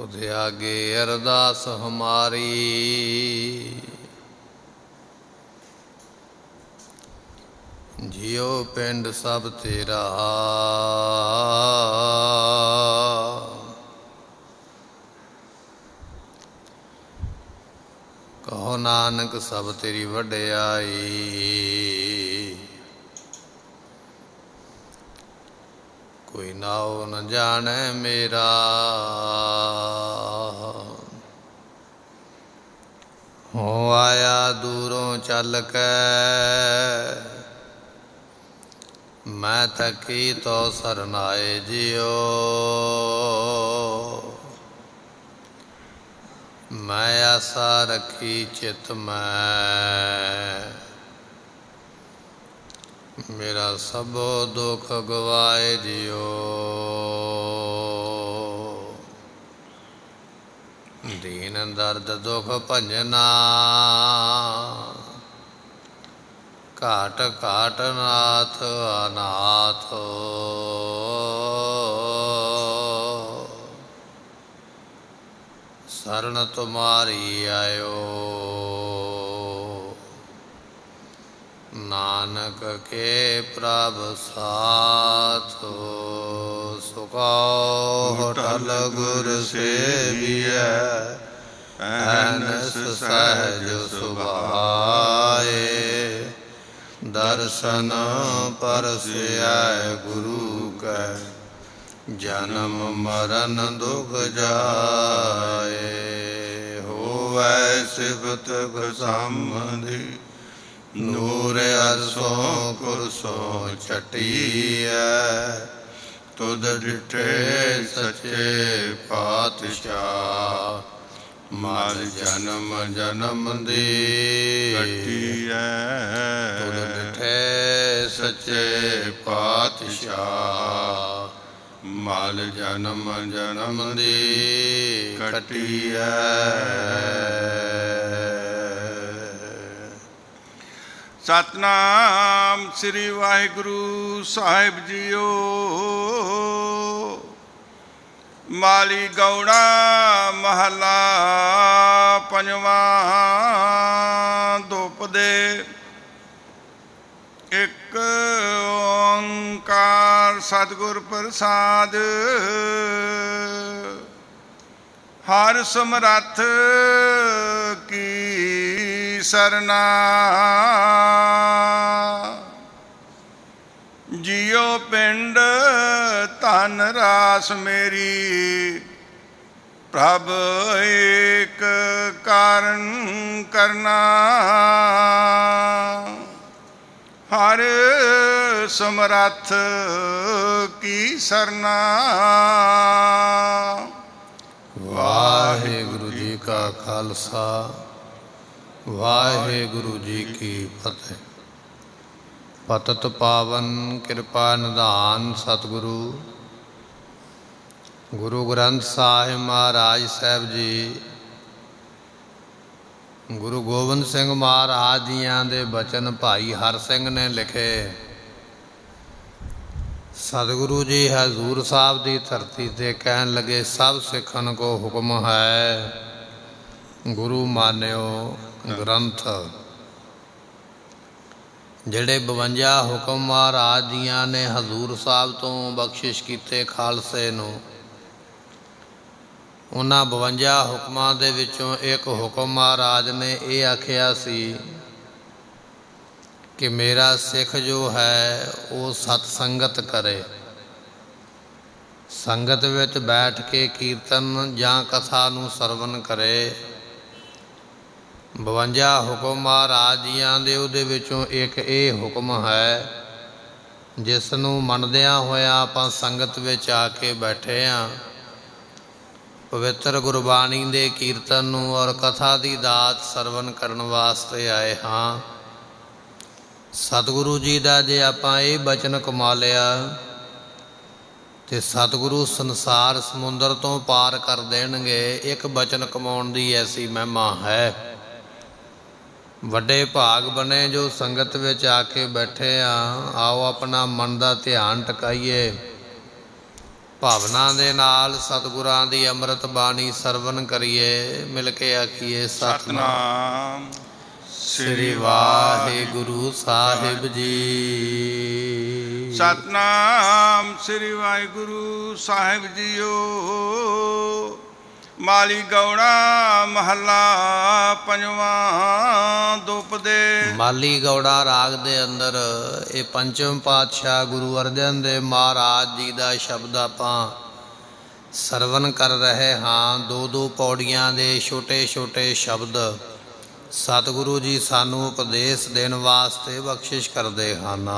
ਤੁਧ ਆਗੇ ਅਰਦਾਸ ਹਮਾਰੀ। ਜਿਉ ਪਿੰਡ ਸਭ ਤੇਰਾ। ਕਹੋ ਨਾਨਕ ਸਭ ਤੇਰੀ ਵਡਿਆਈ। ਕੋਈ ਨਾਉ ਨ ਜਾਣੈ ਮੇਰਾ। ਹੋ ਆਇਆ ਦੂਰੋਂ ਚੱਲ ਕੇ, ਮੈਂ ਤਕੀ ਤੋ ਸਰਨਾਏ ਜਿਓ ਮੈਂ ਆਸਾ ਰੱਖੀ ਚਿਤ ਮੈਂ। ਮੇਰਾ ਸਭ ਦੁੱਖ ਗਵਾਏ ਦਿਓ। ਦੀਨ ਦਰਦ ਦੁਖ ਭੰਜਨਾ, ਘਾਟ ਘਾਟ ਨਾਥ ਅਨਾਥ। ਸਰਨ ਤੁਮਾਰੀ ਆਇਓ। ਨਾਨਕ ਕੇ ਪ੍ਰਭ ਸਾਥ ਸੁਖਾਉ ਟਲ ਗੁਰ ਸੇਵੀਐ ਐਨਸ ਸਹਿਜ ਸੁਭਾਏ। ਦਰਸ਼ਨ ਪਰਸਿਐ ਗੁਰੂ ਕੈ ਜਨਮ ਮਰਨ ਦੁਖ ਜਾਏ। ਹੋਵੈ ਸਿਫਤ ਗਸਮਦੀ ਨੂਰ ਅਰਸੋਂ ਕੁਰਸੋਂ ਛਟੀਐ ਤੁਧ ਡਿਠੇ ਸੱਚੇ ਪਾਤਸ਼ਾਹ। ਮਰ ਜਨਮ ਜਨਮ ਦੀ ਕੱਟੀਐ। ਤੁਧ ਡਿਠੇ ਸੱਚੇ ਪਾਤਸ਼ਾਹ। ਮਲ ਜਨਮ ਜਨਮ ਦੀ ਕਟਿਐ। ਸਤਨਾਮ ਸ੍ਰੀ ਵਾਹਿਗੁਰੂ ਸਾਹਿਬ ਜੀਓ। ਮਾਲੀ ਗੌੜਾ ਮਹਲਾ ਪੰਜਵਾਂ ਧੁੱਪ ਦੇ ਇੱਕ ਓੰਕਾਰ ਸਤਿਗੁਰ ਪ੍ਰਸਾਦ। ਹਰ ਸਮਰੱਥ ਕੀ ਸਰਨਾ। ਜਿਉ ਪਿੰਡ ਧਨ ਰਾਸ ਮੇਰੀ, ਪ੍ਰਭ ਏਕ ਕਾਰਨ ਕਰਨਾ। ਹਰ ਸਮਰੱਥ ਕੀ ਸਰਨਾ। ਵਾਹਿਗੁਰੂ ਜੀ ਕਾ ਖਾਲਸਾ। ਵਾਹਿਗੁਰੂ ਜੀ ਕੀ ਫਤਿਹ। ਪਤਤ ਪਾਵਨ ਕਿਰਪਾ ਨਿਧਾਨ ਸਤਿਗੁਰੂ। ਗੁਰੂ ਗ੍ਰੰਥ ਸਾਹਿਬ ਮਹਾਰਾਜ ਸਾਹਿਬ ਜੀ, ਗੁਰੂ ਗੋਬਿੰਦ ਸਿੰਘ ਮਹਾਰਾਜ ਜੀਆਂ ਦੇ ਬਚਨ ਭਾਈ ਹਰ ਸਿੰਘ ਨੇ ਲਿਖੇ। ਸਤਿਗੁਰੂ ਜੀ ਹਜ਼ੂਰ ਸਾਹਿਬ ਦੀ ਧਰਤੀ ਤੇ ਕਹਿਣ ਲੱਗੇ, ਸਭ ਸਿੱਖਣ ਕੋ ਹੁਕਮ ਹੈ। ਗੁਰੂ ਮਾਨਿਓ ਗ੍ਰੰਥ। ਜਿਹੜੇ 52 ਹੁਕਮ ਮਹਾਰਾਜ ਜੀਆਂ ਨੇ ਹਜ਼ੂਰ ਸਾਹਿਬ ਤੋਂ ਬਖਸ਼ਿਸ਼ ਕੀਤੇ ਖਾਲਸੇ ਨੂੰ, ਉਹਨਾਂ 52 ਹੁਕਮਾਂ ਦੇ ਵਿੱਚੋਂ ਇੱਕ ਹੁਕਮ ਮਹਾਰਾਜ ਨੇ ਇਹ ਆਖਿਆ ਸੀ ਕਿ ਮੇਰਾ ਸਿੱਖ ਜੋ ਹੈ ਉਹ ਸਤ ਸੰਗਤ ਕਰੇ। ਸੰਗਤ ਵਿੱਚ ਬੈਠ ਕੇ ਕੀਰਤਨ ਜਾਂ ਕਥਾ ਨੂੰ ਸਰਵਨ ਕਰੇ। 52 ਹੁਕਮ ਮਹਾਰਾਜ ਜੀਆਂ ਦੇ ਉਹਦੇ ਵਿੱਚੋਂ ਇੱਕ ਇਹ ਹੁਕਮ ਹੈ, ਜਿਸ ਨੂੰ ਮੰਨਦਿਆਂ ਹੋਇਆਂ ਆਪਾਂ ਸੰਗਤ ਵਿੱਚ ਆ ਕੇ ਬੈਠੇ ਆਂ। ਪਵਿੱਤਰ ਗੁਰਬਾਣੀ ਦੇ ਕੀਰਤਨ ਨੂੰ ਔਰ ਕਥਾ ਦੀ ਦਾਤ ਸਰਵਨ ਕਰਨ ਵਾਸਤੇ ਆਏ ਹਾਂ। ਸਤਿਗੁਰੂ ਜੀ ਦਾ ਜੇ ਆਪਾਂ ਇਹ ਬਚਨ ਕਮਾ ਲਿਆ ਤੇ ਸਤਿਗੁਰੂ ਸੰਸਾਰ ਸਮੁੰਦਰ ਤੋਂ ਪਾਰ ਕਰ ਦੇਣਗੇ, ਇੱਕ ਬਚਨ ਕਮਾਉਣ ਦੀ ਐਸੀ ਮਹਿਮਾ ਹੈ। ਵੱਡੇ ਭਾਗ ਬਣੇ ਜੋ ਸੰਗਤ ਵਿੱਚ ਆ ਕੇ ਬੈਠੇ ਆ। ਆਓ ਆਪਣਾ ਮਨ ਦਾ ਧਿਆਨ ਟਿਕਾਈਏ। ਭਾਵਨਾ ਦੇ ਨਾਲ ਸਤਿਗੁਰਾਂ ਦੀ ਅੰਮ੍ਰਿਤ ਬਾਣੀ ਸਰਵਨ ਕਰੀਏ, ਮਿਲ ਕੇ ਆਖੀਏ, ਸਤਨਾਮ। ਸ੍ਰੀ ਵਾਹਿਗੁਰੂ ਸਾਹਿਬ ਜੀ। ਸਤਨਾਮ ਸ੍ਰੀ ਵਾਹਿਗੁਰੂ ਸਾਹਿਬ ਜੀਓ। ਮਾਲੀ ਗੌੜਾ ਮਹੱਲਾ ਪੰਜਵਾਂ ਦੁਪਦੇ ਮਾਲੀ ਗੌੜਾ ਰਾਗ ਦੇ ਅੰਦਰ ਇਹ ਪੰਚਮ ਪਾਤਸ਼ਾਹ ਗੁਰੂ ਅਰਜਨ ਦੇਵ ਮਹਾਰਾਜ ਜੀ ਦਾ ਸ਼ਬਦ ਆਪਾਂ ਸਰਵਨ ਕਰ ਰਹੇ ਹਾਂ। ਦੋ ਦੋ ਪੌੜੀਆਂ ਦੇ ਛੋਟੇ ਛੋਟੇ ਸ਼ਬਦ ਸਤਿਗੁਰੂ ਜੀ ਸਾਨੂੰ ਉਪਦੇਸ਼ ਦੇਣ ਵਾਸਤੇ ਬਖਸ਼ਿਸ਼ ਕਰਦੇ ਹਨ।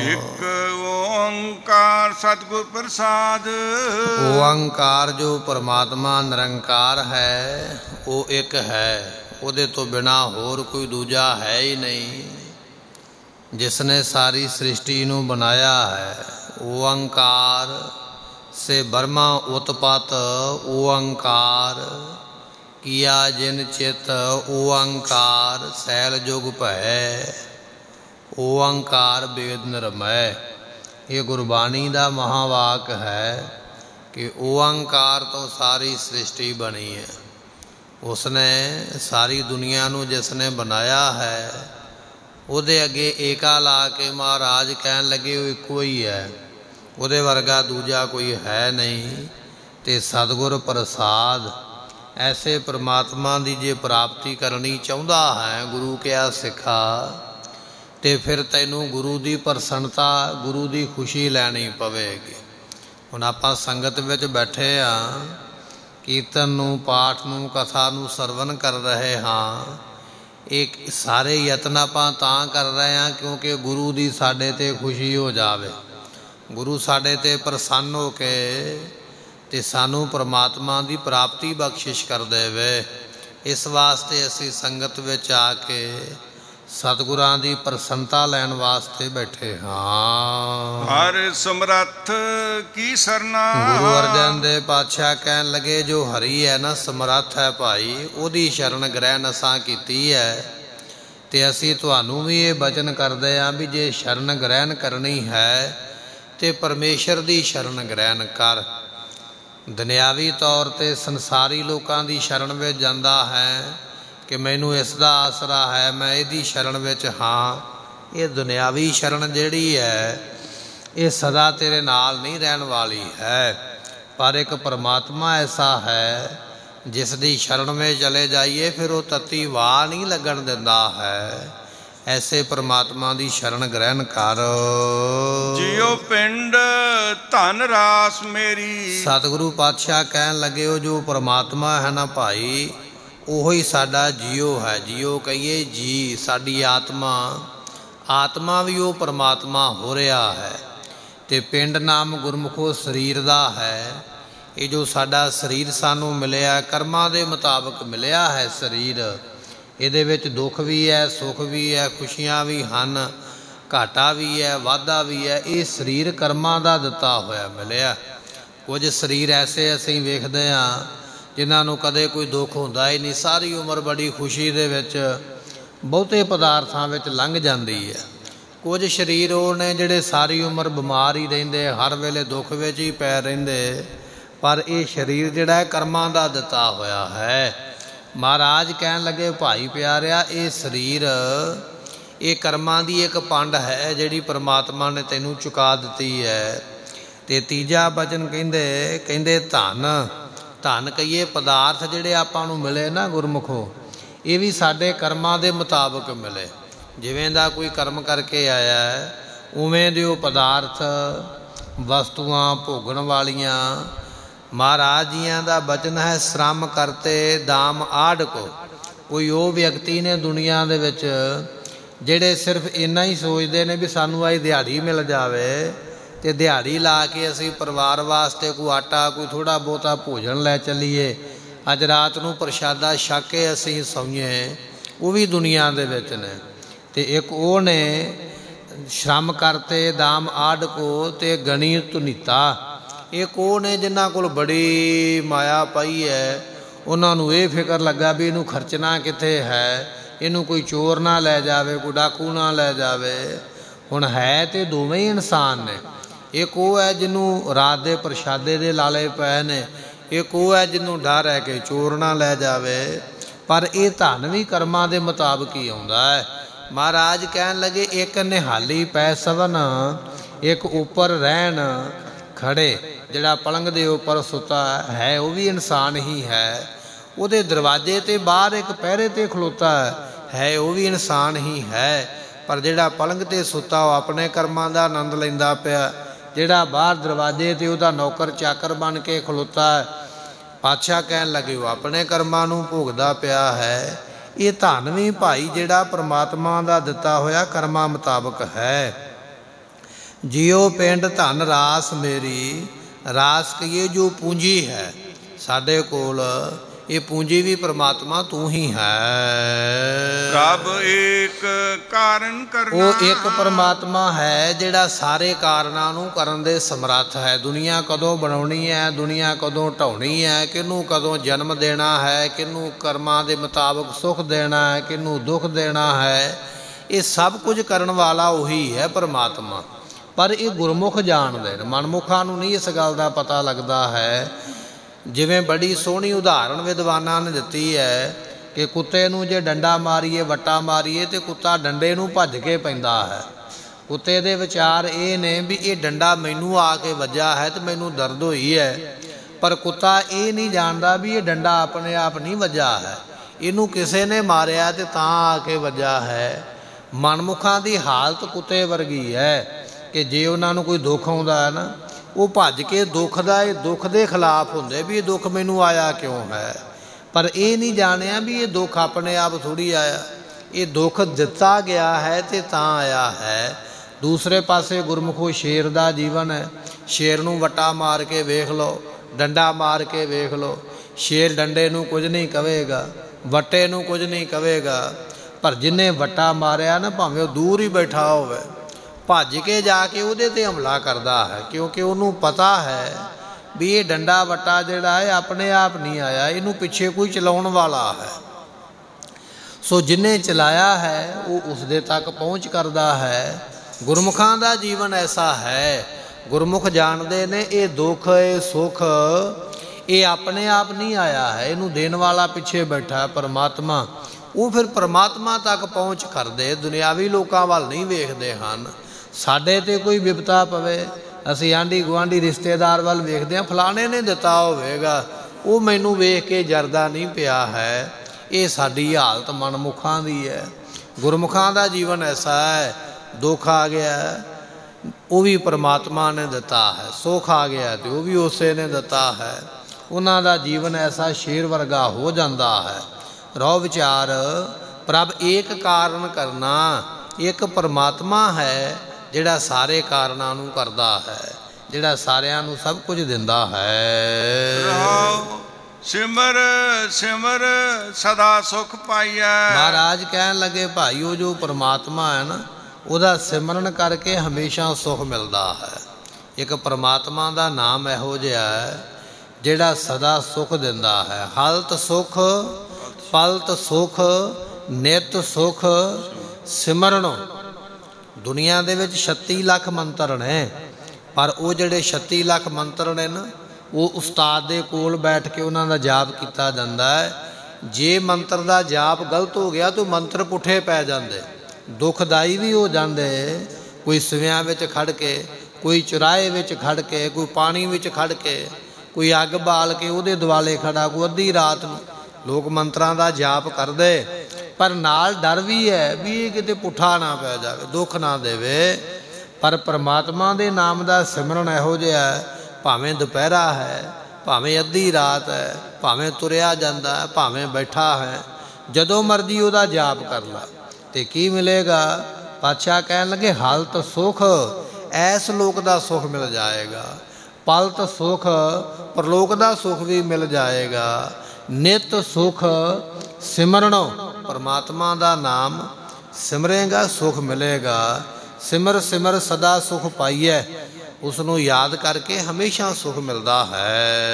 ਇੱਕ ਓੰਕਾਰ ਸਤਿਗੁਰ ਪ੍ਰਸਾਦ। ਓੰਕਾਰ ਜੋ ਪਰਮਾਤਮਾ ਨਿਰੰਕਾਰ ਹੈ ਉਹ ਇੱਕ ਹੈ। ਉਹਦੇ ਤੋਂ ਬਿਨਾ ਹੋਰ ਕੋਈ ਦੂਜਾ ਹੈ ਹੀ ਨਹੀਂ। ਜਿਸ ਨੇ ਸਾਰੀ ਸ੍ਰਿਸ਼ਟੀ ਨੂੰ ਬਣਾਇਆ ਹੈ ਓੰਕਾਰ ਸੇ ਬਰਮਾ ਉਤਪਤ ਓੰਕਾਰ। ਕੀਆ ਜਿਨ ਚਿਤ ਓੰਕਾਰ ਸੈਲ ਜੁਗ ਭੈ, ਓੰਕਾਰ ਬੇਦ ਨਿਰਮੈ। ਇਹ ਗੁਰਬਾਣੀ ਦਾ ਮਹਾਵਾਕ ਹੈ ਕਿ ਓੰਕਾਰ ਤੋਂ ਸਾਰੀ ਸ੍ਰਿਸ਼ਟੀ ਬਣੀ ਹੈ। ਉਸਨੇ ਸਾਰੀ ਦੁਨੀਆ ਨੂੰ ਜਿਸ ਨੇ ਬਣਾਇਆ ਹੈ, ਉਹਦੇ ਅੱਗੇ ਏਕਾ ਲਾ ਕੇ ਮਹਾਰਾਜ ਕਹਿਣ ਲੱਗੇ, ਉਹ ਇੱਕੋ ਹੀ ਹੈ। ਉਹਦੇ ਵਰਗਾ ਦੂਜਾ ਕੋਈ ਹੈ ਨਹੀਂ। ਤੇ ਸਤਿਗੁਰ ਪ੍ਰਸਾਦ ਐਸੇ ਪ੍ਰਮਾਤਮਾ ਦੀ ਜੇ ਪ੍ਰਾਪਤੀ ਕਰਨੀ ਚਾਹੁੰਦਾ ਹੈ ਗੁਰੂ ਕਿਆ ਸਿੱਖਾ, ਤੇ ਫਿਰ ਤੈਨੂੰ ਗੁਰੂ ਦੀ ਪ੍ਰਸੰਨਤਾ, ਗੁਰੂ ਦੀ ਖੁਸ਼ੀ ਲੈਣੀ ਪਵੇਗੀ। ਹੁਣ ਆਪਾਂ ਸੰਗਤ ਵਿੱਚ ਬੈਠੇ ਆ, ਕੀਰਤਨ ਨੂੰ, ਪਾਠ ਨੂੰ, ਕਥਾ ਨੂੰ ਸਰਵਨ ਕਰ ਰਹੇ ਹਾਂ। ਇਹ ਸਾਰੇ ਯਤਨ ਆਪਾਂ ਤਾਂ ਕਰ ਰਹੇ ਹਾਂ ਕਿਉਂਕਿ ਗੁਰੂ ਦੀ ਸਾਡੇ ਤੇ ਖੁਸ਼ੀ ਹੋ ਜਾਵੇ। ਗੁਰੂ ਸਾਡੇ ਤੇ ਪ੍ਰਸੰਨ ਹੋ ਕੇ ਤੇ ਸਾਨੂੰ ਪ੍ਰਮਾਤਮਾ ਦੀ ਪ੍ਰਾਪਤੀ ਬਖਸ਼ਿਸ਼ ਕਰ ਦੇਵੇ। ਇਸ ਵਾਸਤੇ ਅਸੀਂ ਸੰਗਤ ਵਿੱਚ ਆ ਕੇ ਸਤਿਗੁਰਾਂ ਦੀ ਪ੍ਰਸੰਨਤਾ ਲੈਣ ਵਾਸਤੇ ਬੈਠੇ ਹਾਂ। ਹਰ ਸਮਰੱਥ ਕੀ ਸਰਨਾ? ਗੁਰੂ ਅਰਜਨ ਦੇ ਪਾਤਸ਼ਾਹ ਕਹਿਣ ਲੱਗੇ ਜੋ ਹਰੀ ਹੈ ਨਾ ਸਮਰੱਥ ਹੈ ਭਾਈ ਉਹਦੀ ਸ਼ਰਨ ਗ੍ਰਹਿ ਅਸਾਂ ਕੀਤੀ ਹੈ। ਤੇ ਅਸੀਂ ਤੁਹਾਨੂੰ ਵੀ ਇਹ ਬਚਨ ਕਰਦੇ ਆਂ ਵੀ ਜੇ ਸ਼ਰਨ ਗ੍ਰਹਿਣ ਕਰਨੀ ਹੈ ਤੇ ਪਰਮੇਸ਼ਰ ਦੀ ਸ਼ਰਨ ਗ੍ਰਹਿਣ ਕਰ। ਦੁਨਿਆਵੀ ਤੌਰ ਤੇ ਸੰਸਾਰੀ ਲੋਕਾਂ ਦੀ ਸ਼ਰਨ ਵਿੱਚ ਜਾਂਦਾ ਹੈ ਕਿ ਮੈਨੂੰ ਇਸ ਦਾ ਆਸਰਾ ਹੈ, ਮੈਂ ਇਹਦੀ ਸ਼ਰਨ ਵਿੱਚ ਹਾਂ। ਇਹ ਦੁਨਿਆਵੀ ਸ਼ਰਨ ਜਿਹੜੀ ਹੈ, ਇਹ ਸਦਾ ਤੇਰੇ ਨਾਲ ਨਹੀਂ ਰਹਿਣ ਵਾਲੀ ਹੈ। ਪਰ ਇੱਕ ਪਰਮਾਤਮਾ ਐਸਾ ਹੈ, ਜਿਸ ਦੀ ਸ਼ਰਨ ਵਿੱਚ ਚਲੇ ਜਾਈਏ, ਫਿਰ ਉਹ ਤਤੀ ਵਾਹ ਨਹੀਂ ਲੱਗਣ ਦਿੰਦਾ ਹੈ। ਐਸੇ ਪਰਮਾਤਮਾ ਦੀ ਸ਼ਰਨ ਗ੍ਰਹਿਣ ਕਰ। ਜਿਉ ਪਿੰਡ ਧਨ ਰਾਸ ਮੇਰੀ। ਸਤਿਗੁਰੂ ਪਾਤਸ਼ਾਹ ਕਹਿਣ ਲੱਗੇ ਉਹ ਜੋ ਪਰਮਾਤਮਾ ਹੈ ਨਾ ਭਾਈ ਉਹੋ ਹੀ ਸਾਡਾ ਜੀਉ ਹੈ। ਜੀਉ ਕਹੀਏ ਜੀ ਸਾਡੀ ਆਤਮਾ। ਆਤਮਾ ਵੀ ਉਹ ਪਰਮਾਤਮਾ ਹੋ ਰਿਹਾ ਹੈ ਤੇ ਪਿੰਡ ਨਾਮ ਗੁਰਮੁਖੋ ਸਰੀਰ ਦਾ ਹੈ। ਇਹ ਜੋ ਸਾਡਾ ਸਰੀਰ ਸਾਨੂੰ ਮਿਲਿਆ ਕਰਮਾਂ ਦੇ ਮੁਤਾਬਕ ਮਿਲਿਆ ਹੈ ਸਰੀਰ। ਇਹਦੇ ਵਿੱਚ ਦੁੱਖ ਵੀ ਹੈ, ਸੁੱਖ ਵੀ ਹੈ, ਖੁਸ਼ੀਆਂ ਵੀ ਹਨ, ਘਾਟਾ ਵੀ ਹੈ, ਵਾਧਾ ਵੀ ਹੈ। ਇਹ ਸਰੀਰ ਕਰਮਾਂ ਦਾ ਦਿੱਤਾ ਹੋਇਆ ਮਿਲਿਆ। ਕੁਝ ਸਰੀਰ ਐਸੇ ਅਸੀਂ ਵੇਖਦੇ ਹਾਂ, ਜਿਨ੍ਹਾਂ ਨੂੰ ਕਦੇ ਕੋਈ ਦੁੱਖ ਹੁੰਦਾ ਹੀ ਨਹੀਂ। ਸਾਰੀ ਉਮਰ ਬੜੀ ਖੁਸ਼ੀ ਦੇ ਵਿੱਚ ਬਹੁਤੇ ਪਦਾਰਥਾਂ ਵਿੱਚ ਲੰਘ ਜਾਂਦੀ ਹੈ। ਕੁਝ ਸਰੀਰ ਉਹ ਨੇ ਜਿਹੜੇ ਸਾਰੀ ਉਮਰ ਬਿਮਾਰ ਹੀ ਰਹਿੰਦੇ, ਹਰ ਵੇਲੇ ਦੁੱਖ ਵਿੱਚ ਹੀ ਪੈ ਰਹਿੰਦੇ, ਪਰ ਇਹ ਸਰੀਰ ਜਿਹੜਾ ਹੈ ਕਰਮਾਂ ਦਾ ਦਿੱਤਾ ਹੋਇਆ ਹੈ। ਮਹਾਰਾਜ ਕਹਿਣ ਲੱਗੇ, ਭਾਈ ਪਿਆਰਿਆ, ਇਹ ਸਰੀਰ, ਇਹ ਕਰਮਾਂ ਦੀ ਇੱਕ ਪੰਡ ਹੈ ਜਿਹੜੀ ਪ੍ਰਮਾਤਮਾ ਨੇ ਤੈਨੂੰ ਚੁਕਾ ਦਿੱਤੀ ਹੈ। ਤੇ ਤੀਜਾ ਬਚਨ ਕਹਿੰਦੇ ਕਹਿੰਦੇ, ਧਨ ਧਨ ਕਹੀਏ, ਪਦਾਰਥ ਜਿਹੜੇ ਆਪਾਂ ਨੂੰ ਮਿਲੇ ਨਾ ਗੁਰਮੁਖੋ, ਇਹ ਵੀ ਸਾਡੇ ਕਰਮਾਂ ਦੇ ਮੁਤਾਬਕ ਮਿਲੇ। ਜਿਵੇਂ ਦਾ ਕੋਈ ਕਰਮ ਕਰਕੇ ਆਇਆ ਹੈ, ਉਵੇਂ ਦੇ ਉਹ ਪਦਾਰਥ, ਵਸਤੂਆਂ ਭੋਗਣ ਵਾਲੀਆਂ ਮਹਾਰਾਜ ਜੀਆਂ ਦਾ ਬਚਨ ਹੈ, ਸ਼ਰਮ ਕਰਤੇ ਦਾਮ ਆੜ ਕੋ। ਕੋਈ ਉਹ ਵਿਅਕਤੀ ਨੇ ਦੁਨੀਆ ਦੇ ਵਿੱਚ ਜਿਹੜੇ ਸਿਰਫ ਇੰਨਾ ਹੀ ਸੋਚਦੇ ਨੇ ਵੀ ਸਾਨੂੰ ਆਈ ਦਿਹਾੜੀ ਮਿਲ ਜਾਵੇ ਤੇ ਦਿਹਾੜੀ ਲਾ ਕੇ ਅਸੀਂ ਪਰਿਵਾਰ ਵਾਸਤੇ ਕੋਈ ਆਟਾ, ਕੋਈ ਥੋੜਾ ਬਹੁਤਾ ਭੋਜਨ ਲੈ ਚੱਲੀਏ। ਅੱਜ ਰਾਤ ਨੂੰ ਪ੍ਰਸ਼ਾਦਾ ਛਕ ਕੇ ਅਸੀਂ ਸੌਈਏ। ਉਹ ਵੀ ਦੁਨੀਆ ਦੇ ਵਿੱਚ ਨੇ। ਤੇ ਇੱਕ ਉਹ ਨੇ, ਸ਼ਰਮ ਕਰਤੇ ਦਾਮ ਆੜ ਕੋ ਤੇ ਗਣੀ ਤੁਨੀਤਾ ਇਹ ਕੋ ਨੇ ਜਿਨ੍ਹਾਂ ਕੋਲ ਬੜੀ ਮਾਇਆ ਪਈ ਹੈ, ਉਹਨਾਂ ਨੂੰ ਇਹ ਫਿਕਰ ਲੱਗਾ ਵੀ ਇਹਨੂੰ ਖਰਚਣਾ ਕਿੱਥੇ ਹੈ, ਇਹਨੂੰ ਕੋਈ ਚੋਰ ਨਾ ਲੈ ਜਾਵੇ, ਕੋਈ ਡਾਕੂ ਨਾ ਲੈ ਜਾਵੇ। ਹੁਣ ਹੈ ਤੇ ਦੋਵੇਂ ਹੀ ਇਨਸਾਨ ਨੇ। ਇੱਕ ਉਹ ਹੈ ਜਿਹਨੂੰ ਰਾਤ ਦੇ ਪ੍ਰਸ਼ਾਦੇ ਦੇ ਲਾਲੇ ਪਏ ਨੇ। ਇੱਕ ਉਹ ਹੈ ਜਿਹਨੂੰ ਡਰ ਹੈ ਕਿ ਚੋਰ ਨਾ ਲੈ ਜਾਵੇ। ਪਰ ਇਹ ਧਨ ਵੀ ਕਰਮਾਂ ਦੇ ਮੁਤਾਬਕ ਹੀ ਆਉਂਦਾ ਹੈ। ਮਹਾਰਾਜ ਕਹਿਣ ਲੱਗੇ, ਇੱਕ ਨਿਹਾਲੀ ਪੈ ਸਵਨ, ਇੱਕ ਉੱਪਰ ਰਹਿਣ ਖੜੇ। ਜਿਹੜਾ ਪਲੰਗ ਦੇ ਉੱਪਰ ਸੁੱਤਾ ਹੈ, ਉਹ ਵੀ ਇਨਸਾਨ ਹੀ ਹੈ। ਉਹਦੇ ਦਰਵਾਜ਼ੇ ਤੇ ਬਾਹਰ ਇੱਕ ਪਹਿਰੇ ਤੇ ਖਲੋਤਾ ਹੈ, ਉਹ ਵੀ ਇਨਸਾਨ ਹੀ ਹੈ। ਪਰ ਜਿਹੜਾ ਪਲੰਗ ਤੇ ਸੁੱਤਾ, ਉਹ ਆਪਣੇ ਕਰਮਾਂ ਦਾ ਆਨੰਦ ਲੈਂਦਾ ਪਿਆ। ਜਿਹੜਾ ਬਾਹਰ ਦਰਵਾਜ਼ੇ ਤੇ ਉਹਦਾ ਨੌਕਰ ਚਾਕਰ ਬਣ ਕੇ ਖਲੋਤਾ, ਪਾਤਸ਼ਾਹ ਕਹਿਣ ਲੱਗੇ, ਉਹ ਆਪਣੇ ਕਰਮਾਂ ਨੂੰ ਭੋਗਦਾ ਪਿਆ ਹੈ। ਇਹ ਧਨ ਵੀ ਭਾਈ ਜਿਹੜਾ ਪ੍ਰਮਾਤਮਾ ਦਾ ਦਿੱਤਾ ਹੋਇਆ ਕਰਮਾਂ ਮੁਤਾਬਕ ਹੈ। ਜਿਉ ਪਿੰਡ ਧਨ ਰਾਸ ਮੇਰੀ ਰਾਸ ਕਹੀਏ ਜੋ ਪੂੰਜੀ ਹੈ। ਸਾਡੇ ਕੋਲ ਇਹ ਪੂੰਜੀ ਵੀ ਪ੍ਰਮਾਤਮਾ ਤੂੰ ਹੀ ਹੈ। ਪ੍ਰਭ ਏਕ ਕਾਰਨ ਕਰਨਾ। ਉਹ ਇੱਕ ਪਰਮਾਤਮਾ ਹੈ ਜਿਹੜਾ ਸਾਰੇ ਕਾਰਨਾਂ ਨੂੰ ਕਰਨ ਦੇ ਸਮਰੱਥ ਹੈ। ਦੁਨੀਆ ਕਦੋਂ ਬਣਾਉਣੀ ਹੈ ਦੁਨੀਆ ਕਦੋਂ ਢਾਉਣੀ ਹੈ ਕਿਹਨੂੰ ਕਦੋਂ ਜਨਮ ਦੇਣਾ ਹੈ ਕਿਹਨੂੰ ਕਰਮਾਂ ਦੇ ਮੁਤਾਬਕ ਸੁਖ ਦੇਣਾ ਹੈ ਕਿਹਨੂੰ ਦੁੱਖ ਦੇਣਾ ਹੈ। ਇਹ ਸਭ ਕੁਝ ਕਰਨ ਵਾਲਾ ਉਹੀ ਹੈ ਪਰਮਾਤਮਾ। ਪਰ ਇਹ ਗੁਰਮੁਖ ਜਾਣਦੇ ਨੇ। ਮਨਮੁਖਾਂ ਨੂੰ ਨਹੀਂ ਇਸ ਗੱਲ ਦਾ ਪਤਾ ਲੱਗਦਾ ਹੈ। ਜਿਵੇਂ ਬੜੀ ਸੋਹਣੀ ਉਦਾਹਰਣ ਵਿਦਵਾਨਾਂ ਨੇ ਦਿੱਤੀ ਹੈ ਕਿ ਕੁੱਤੇ ਨੂੰ ਜੇ ਡੰਡਾ ਮਾਰੀਏ, ਵੱਟਾ ਮਾਰੀਏ ਤੇ ਕੁੱਤਾ ਡੰਡੇ ਨੂੰ ਭੱਜ ਕੇ ਪੈਂਦਾ ਹੈ। ਕੁੱਤੇ ਦੇ ਵਿਚਾਰ ਇਹ ਨੇ ਵੀ ਇਹ ਡੰਡਾ ਮੈਨੂੰ ਆ ਕੇ ਵੱਜਾ ਹੈ ਤੇ ਮੈਨੂੰ ਦਰਦ ਹੋਈ ਹੈ। ਪਰ ਕੁੱਤਾ ਇਹ ਨਹੀਂ ਜਾਣਦਾ ਵੀ ਇਹ ਡੰਡਾ ਆਪਣੇ ਆਪ ਨਹੀਂ ਵੱਜਾ ਹੈ। ਇਹਨੂੰ ਕਿਸੇ ਨੇ ਮਾਰਿਆ ਤੇ ਤਾਂ ਆ ਕੇ ਵੱਜਾ ਹੈ। ਮਨਮੁਖਾਂ ਦੀ ਹਾਲਤ ਕੁੱਤੇ ਵਰਗੀ ਹੈ। ਕਿ ਜੇ ਉਹਨਾਂ ਨੂੰ ਕੋਈ ਦੁੱਖ ਆਉਂਦਾ ਹੈ ਨਾ, ਉਹ ਭੱਜ ਕੇ ਦੁੱਖ ਦਾ ਇਹ ਦੁੱਖ ਦੇ ਖਿਲਾਫ ਹੁੰਦੇ ਵੀ ਇਹ ਦੁੱਖ ਮੈਨੂੰ ਆਇਆ ਕਿਉਂ ਹੈ? ਪਰ ਇਹ ਨਹੀਂ ਜਾਣਿਆ ਵੀ ਇਹ ਦੁੱਖ ਆਪਣੇ ਆਪ ਥੋੜੀ ਆਇਆ। ਇਹ ਦੁੱਖ ਦਿੱਤਾ ਗਿਆ ਹੈ ਤੇ ਤਾਂ ਆਇਆ ਹੈ। ਦੂਸਰੇ ਪਾਸੇ ਗੁਰਮੁਖੋ ਸ਼ੇਰ ਦਾ ਜੀਵਨ ਹੈ। ਸ਼ੇਰ ਨੂੰ ਵਟਾ ਮਾਰ ਕੇ ਵੇਖ ਲਓ, ਡੰਡਾ ਮਾਰ ਕੇ ਵੇਖ ਲਓ। ਸ਼ੇਰ ਡੰਡੇ ਨੂੰ ਕੁਝ ਨਹੀਂ ਕਵੇਗਾ, ਵਟੇ ਨੂੰ ਕੁਝ ਨਹੀਂ ਕਵੇਗਾ। ਪਰ ਜਿਨੇ ਵਟਾ ਮਾਰਿਆ ਨਾ, ਭਾਵੇਂ ਉਹ ਦੂਰ ਹੀ ਬੈਠਾ ਹੋਵੇ ਭੱਜ ਕੇ ਜਾ ਕੇ ਉਹਦੇ ਤੇ ਹਮਲਾ ਕਰਦਾ ਹੈ, ਕਿਉਂਕਿ ਉਹਨੂੰ ਪਤਾ ਹੈ ਵੀ ਇਹ ਡੰਡਾ ਵੱਟਾ ਜਿਹੜਾ ਹੈ, ਆਪਣੇ ਆਪ ਨਹੀਂ ਆਇਆ, ਇਹਨੂੰ ਪਿੱਛੇ ਕੋਈ ਚਲਾਉਣ ਵਾਲਾ ਹੈ। ਸੋ ਜਿਨੇ ਚਲਾਇਆ ਹੈ, ਉਹ ਉਸ ਦੇ ਤੱਕ ਪਹੁੰਚ ਕਰਦਾ ਹੈ। ਗੁਰਮੁਖਾਂ ਦਾ ਜੀਵਨ ਐਸਾ ਹੈ, ਗੁਰਮੁਖ ਜਾਣਦੇ ਨੇ ਇਹ ਦੁੱਖ, ਇਹ ਸੁੱਖ, ਇਹ ਆਪਣੇ ਆਪ ਨਹੀਂ ਆਇਆ ਹੈ, ਇਹਨੂੰ ਦੇਣ ਵਾਲਾ ਪਿੱਛੇ ਬੈਠਾ ਪਰਮਾਤਮਾ। ਉਹ ਫਿਰ ਪਰਮਾਤਮਾ ਤੱਕ ਪਹੁੰਚ ਕਰਦੇ, ਦੁਨਿਆਵੀ ਲੋਕਾਂ ਵੱਲ ਨਹੀਂ ਵੇਖਦੇ ਹਨ। ਸਾਡੇ ਤੇ ਕੋਈ ਵਿਪਤਾ ਪਵੇ, ਅਸੀਂ ਆਂਢੀ ਗੁਆਂਢੀ ਰਿਸ਼ਤੇਦਾਰ ਵੱਲ ਵੇਖਦੇ ਆ, ਫਲਾਣੇ ਨੇ ਦਿੱਤਾ ਹੋਵੇਗਾ। ਉਹ ਮੈਨੂੰ ਵੇਖ ਕੇ ਜਰਦਾ ਨਹੀਂ ਪਿਆ ਹੈ। ਇਹ ਸਾਡੀ ਹਾਲਤ ਮਨਮੁਖਾਂ ਦੀ ਹੈ। ਗੁਰਮੁਖਾਂ ਦਾ ਜੀਵਨ ਐਸਾ ਹੈ, ਦੁੱਖ ਆ ਗਿਆ ਉਹ ਵੀ ਪਰਮਾਤਮਾ ਨੇ ਦਿੱਤਾ ਹੈ, ਸੁੱਖ ਆ ਗਿਆ ਤੇ ਉਹ ਵੀ ਉਸੇ ਨੇ ਦਿੱਤਾ ਹੈ। ਉਹਨਾਂ ਦਾ ਜੀਵਨ ਐਸਾ ਸ਼ੇਰ ਵਰਗਾ ਹੋ ਜਾਂਦਾ ਹੈ। ਰੋ ਵਿਚਾਰ, ਪ੍ਰਭ ਏਕ ਕਾਰਨ ਕਰਨਾ ਇੱਕ ਪਰਮਾਤਮਾ ਹੈ ਜਿਹੜਾ ਸਾਰੇ ਕਾਰਨਾਂ ਨੂੰ ਕਰਦਾ ਹੈ ਜਿਹੜਾ ਸਾਰਿਆਂ ਨੂੰ ਸਭ ਕੁਝ ਦਿੰਦਾ ਹੈ। ਰਹਾਉ ਸਿਮਰ ਸਿਮਰ ਸਦਾ ਸੁਖ ਪਾਈਐ। ਮਹਾਰਾਜ ਕਹਿਣ ਲੱਗੇ ਭਾਈਓ ਜੋ ਪਰਮਾਤਮਾ ਹੈ ਨਾ ਉਹਦਾ ਸਿਮਰਨ ਕਰਕੇ ਹਮੇਸ਼ਾ ਸੁਖ ਮਿਲਦਾ ਹੈ। ਇੱਕ ਪਰਮਾਤਮਾ ਦਾ ਨਾਮ ਇਹੋ ਜਿਹਾ ਹੈ ਜਿਹੜਾ ਸਦਾ ਸੁਖ ਦਿੰਦਾ ਹੈ। ਹਲਤ ਸੁਖ ਪਲਤ ਸੁਖ ਨਿਤ ਸੁਖ ਸਿਮਰਨੋ। ਦੁਨੀਆ ਦੇ ਵਿੱਚ 36 ਲੱਖ ਮੰਤਰ ਨੇ ਪਰ ਉਹ ਜਿਹੜੇ 36 ਲੱਖ ਮੰਤਰ ਨੇ ਨਾ, ਉਹ ਉਸਤਾਦ ਦੇ ਕੋਲ ਬੈਠ ਕੇ ਉਹਨਾਂ ਦਾ ਜਾਪ ਕੀਤਾ ਜਾਂਦਾ ਹੈ। ਜੇ ਮੰਤਰ ਦਾ ਜਾਪ ਗਲਤ ਹੋ ਗਿਆ ਤਾਂ ਮੰਤਰ ਪੁੱਠੇ ਪੈ ਜਾਂਦੇ। ਦੁਖਦਾਈ ਵੀ ਹੋ ਜਾਂਦੇ। ਕੋਈ ਸਵਿਆਂ ਵਿੱਚ ਖੜ ਕੇ, ਕੋਈ ਚੁਰਾਏ ਵਿੱਚ ਖੜ ਕੇ, ਕੋਈ ਪਾਣੀ ਵਿੱਚ ਖੜ ਕੇ, ਕੋਈ ਅੱਗ ਬਾਲ ਕੇ ਉਹਦੇ ਦਿਵਾਲੇ ਖੜਾ, ਕੋਈ ਅੱਧੀ ਰਾਤ ਨੂੰ। ਲੋਕ ਮੰਤਰਾਂ ਦਾ ਜਾਪ ਕਰਦੇ, ਪਰ ਨਾਲ ਡਰ ਵੀ ਹੈ ਵੀ ਇਹ ਕਿਤੇ ਪੁੱਠਾ ਨਾ ਪੈ ਜਾਵੇ, ਦੁੱਖ ਨਾ ਦੇਵੇ। ਪਰ ਪ੍ਰਮਾਤਮਾ ਦੇ ਨਾਮ ਦਾ ਸਿਮਰਨ ਇਹੋ ਜਿਹਾ ਭਾਵੇਂ ਦੁਪਹਿਰਾ ਹੈ, ਭਾਵੇਂ ਅੱਧੀ ਰਾਤ ਹੈ, ਭਾਵੇਂ ਤੁਰਿਆ ਜਾਂਦਾ ਹੈ, ਭਾਵੇਂ ਬੈਠਾ ਹੈ, ਜਦੋਂ ਮਰਜ਼ੀ ਉਹਦਾ ਜਾਪ ਕਰ ਲੈ। ਤੇ ਕੀ ਮਿਲੇਗਾ? ਪਾਤਸ਼ਾਹ ਕਹਿਣ ਲੱਗੇ, ਹਾਲਤ ਸੁਖ, ਐਸ ਲੋਕ ਦਾ ਸੁਖ ਮਿਲ ਜਾਏਗਾ। ਪਲਤ ਸੁਖ, ਪਰਲੋਕ ਦਾ ਸੁਖ ਵੀ ਮਿਲ ਜਾਏਗਾ। ਨਿਤ ਸੁਖ ਸਿਮਰਨੋ। ਪਰਮਾਤਮਾ ਦਾ ਨਾਮ ਸਿਮਰੇਗਾ ਸੁਖ ਮਿਲੇਗਾ। ਸਿਮਰ ਸਿਮਰ ਸਦਾ ਸੁਖ ਪਾਈਐ। ਉਸ ਨੂੰ ਯਾਦ ਕਰਕੇ ਹਮੇਸ਼ਾ ਸੁਖ ਮਿਲਦਾ ਹੈ।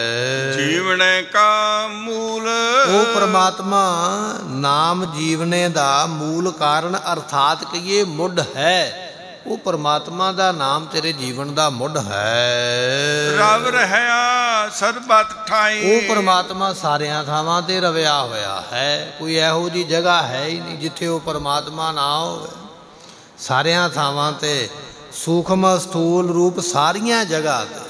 ਜੀਵਨੇ ਕਾ ਮੂਲ। ਉਹ ਪ੍ਰਮਾਤਮਾ ਨਾਮ ਜੀਵਨੇ ਦਾ ਮੂਲ ਕਾਰਨ ਅਰਥਾਤ ਕਹੀਏ ਮੁੱਢ ਹੈ। ਉਹ ਪਰਮਾਤਮਾ ਦਾ ਨਾਮ ਤੇਰੇ ਜੀਵਨ ਦਾ ਮੁੱਢ ਹੈ। ਰਵ ਰਹਿਆ ਸਰਬਤ ਠਾਈ। ਉਹ ਪਰਮਾਤਮਾ ਸਾਰਿਆਂ ਥਾਵਾਂ ਤੇ ਰਵਿਆ ਹੋਇਆ ਹੈ। ਕੋਈ ਇਹੋ ਜੀ ਜਗ੍ਹਾ ਹੈ ਹੀ ਨਹੀਂ ਜਿੱਥੇ ਉਹ ਪਰਮਾਤਮਾ ਨਾ ਹੋਵੇ। ਸਾਰਿਆਂ ਥਾਵਾਂ ਤੇ ਸੂਖਮ ਸਥੂਲ ਰੂਪ ਸਾਰੀਆਂ ਜਗ੍ਹਾ ਤੇ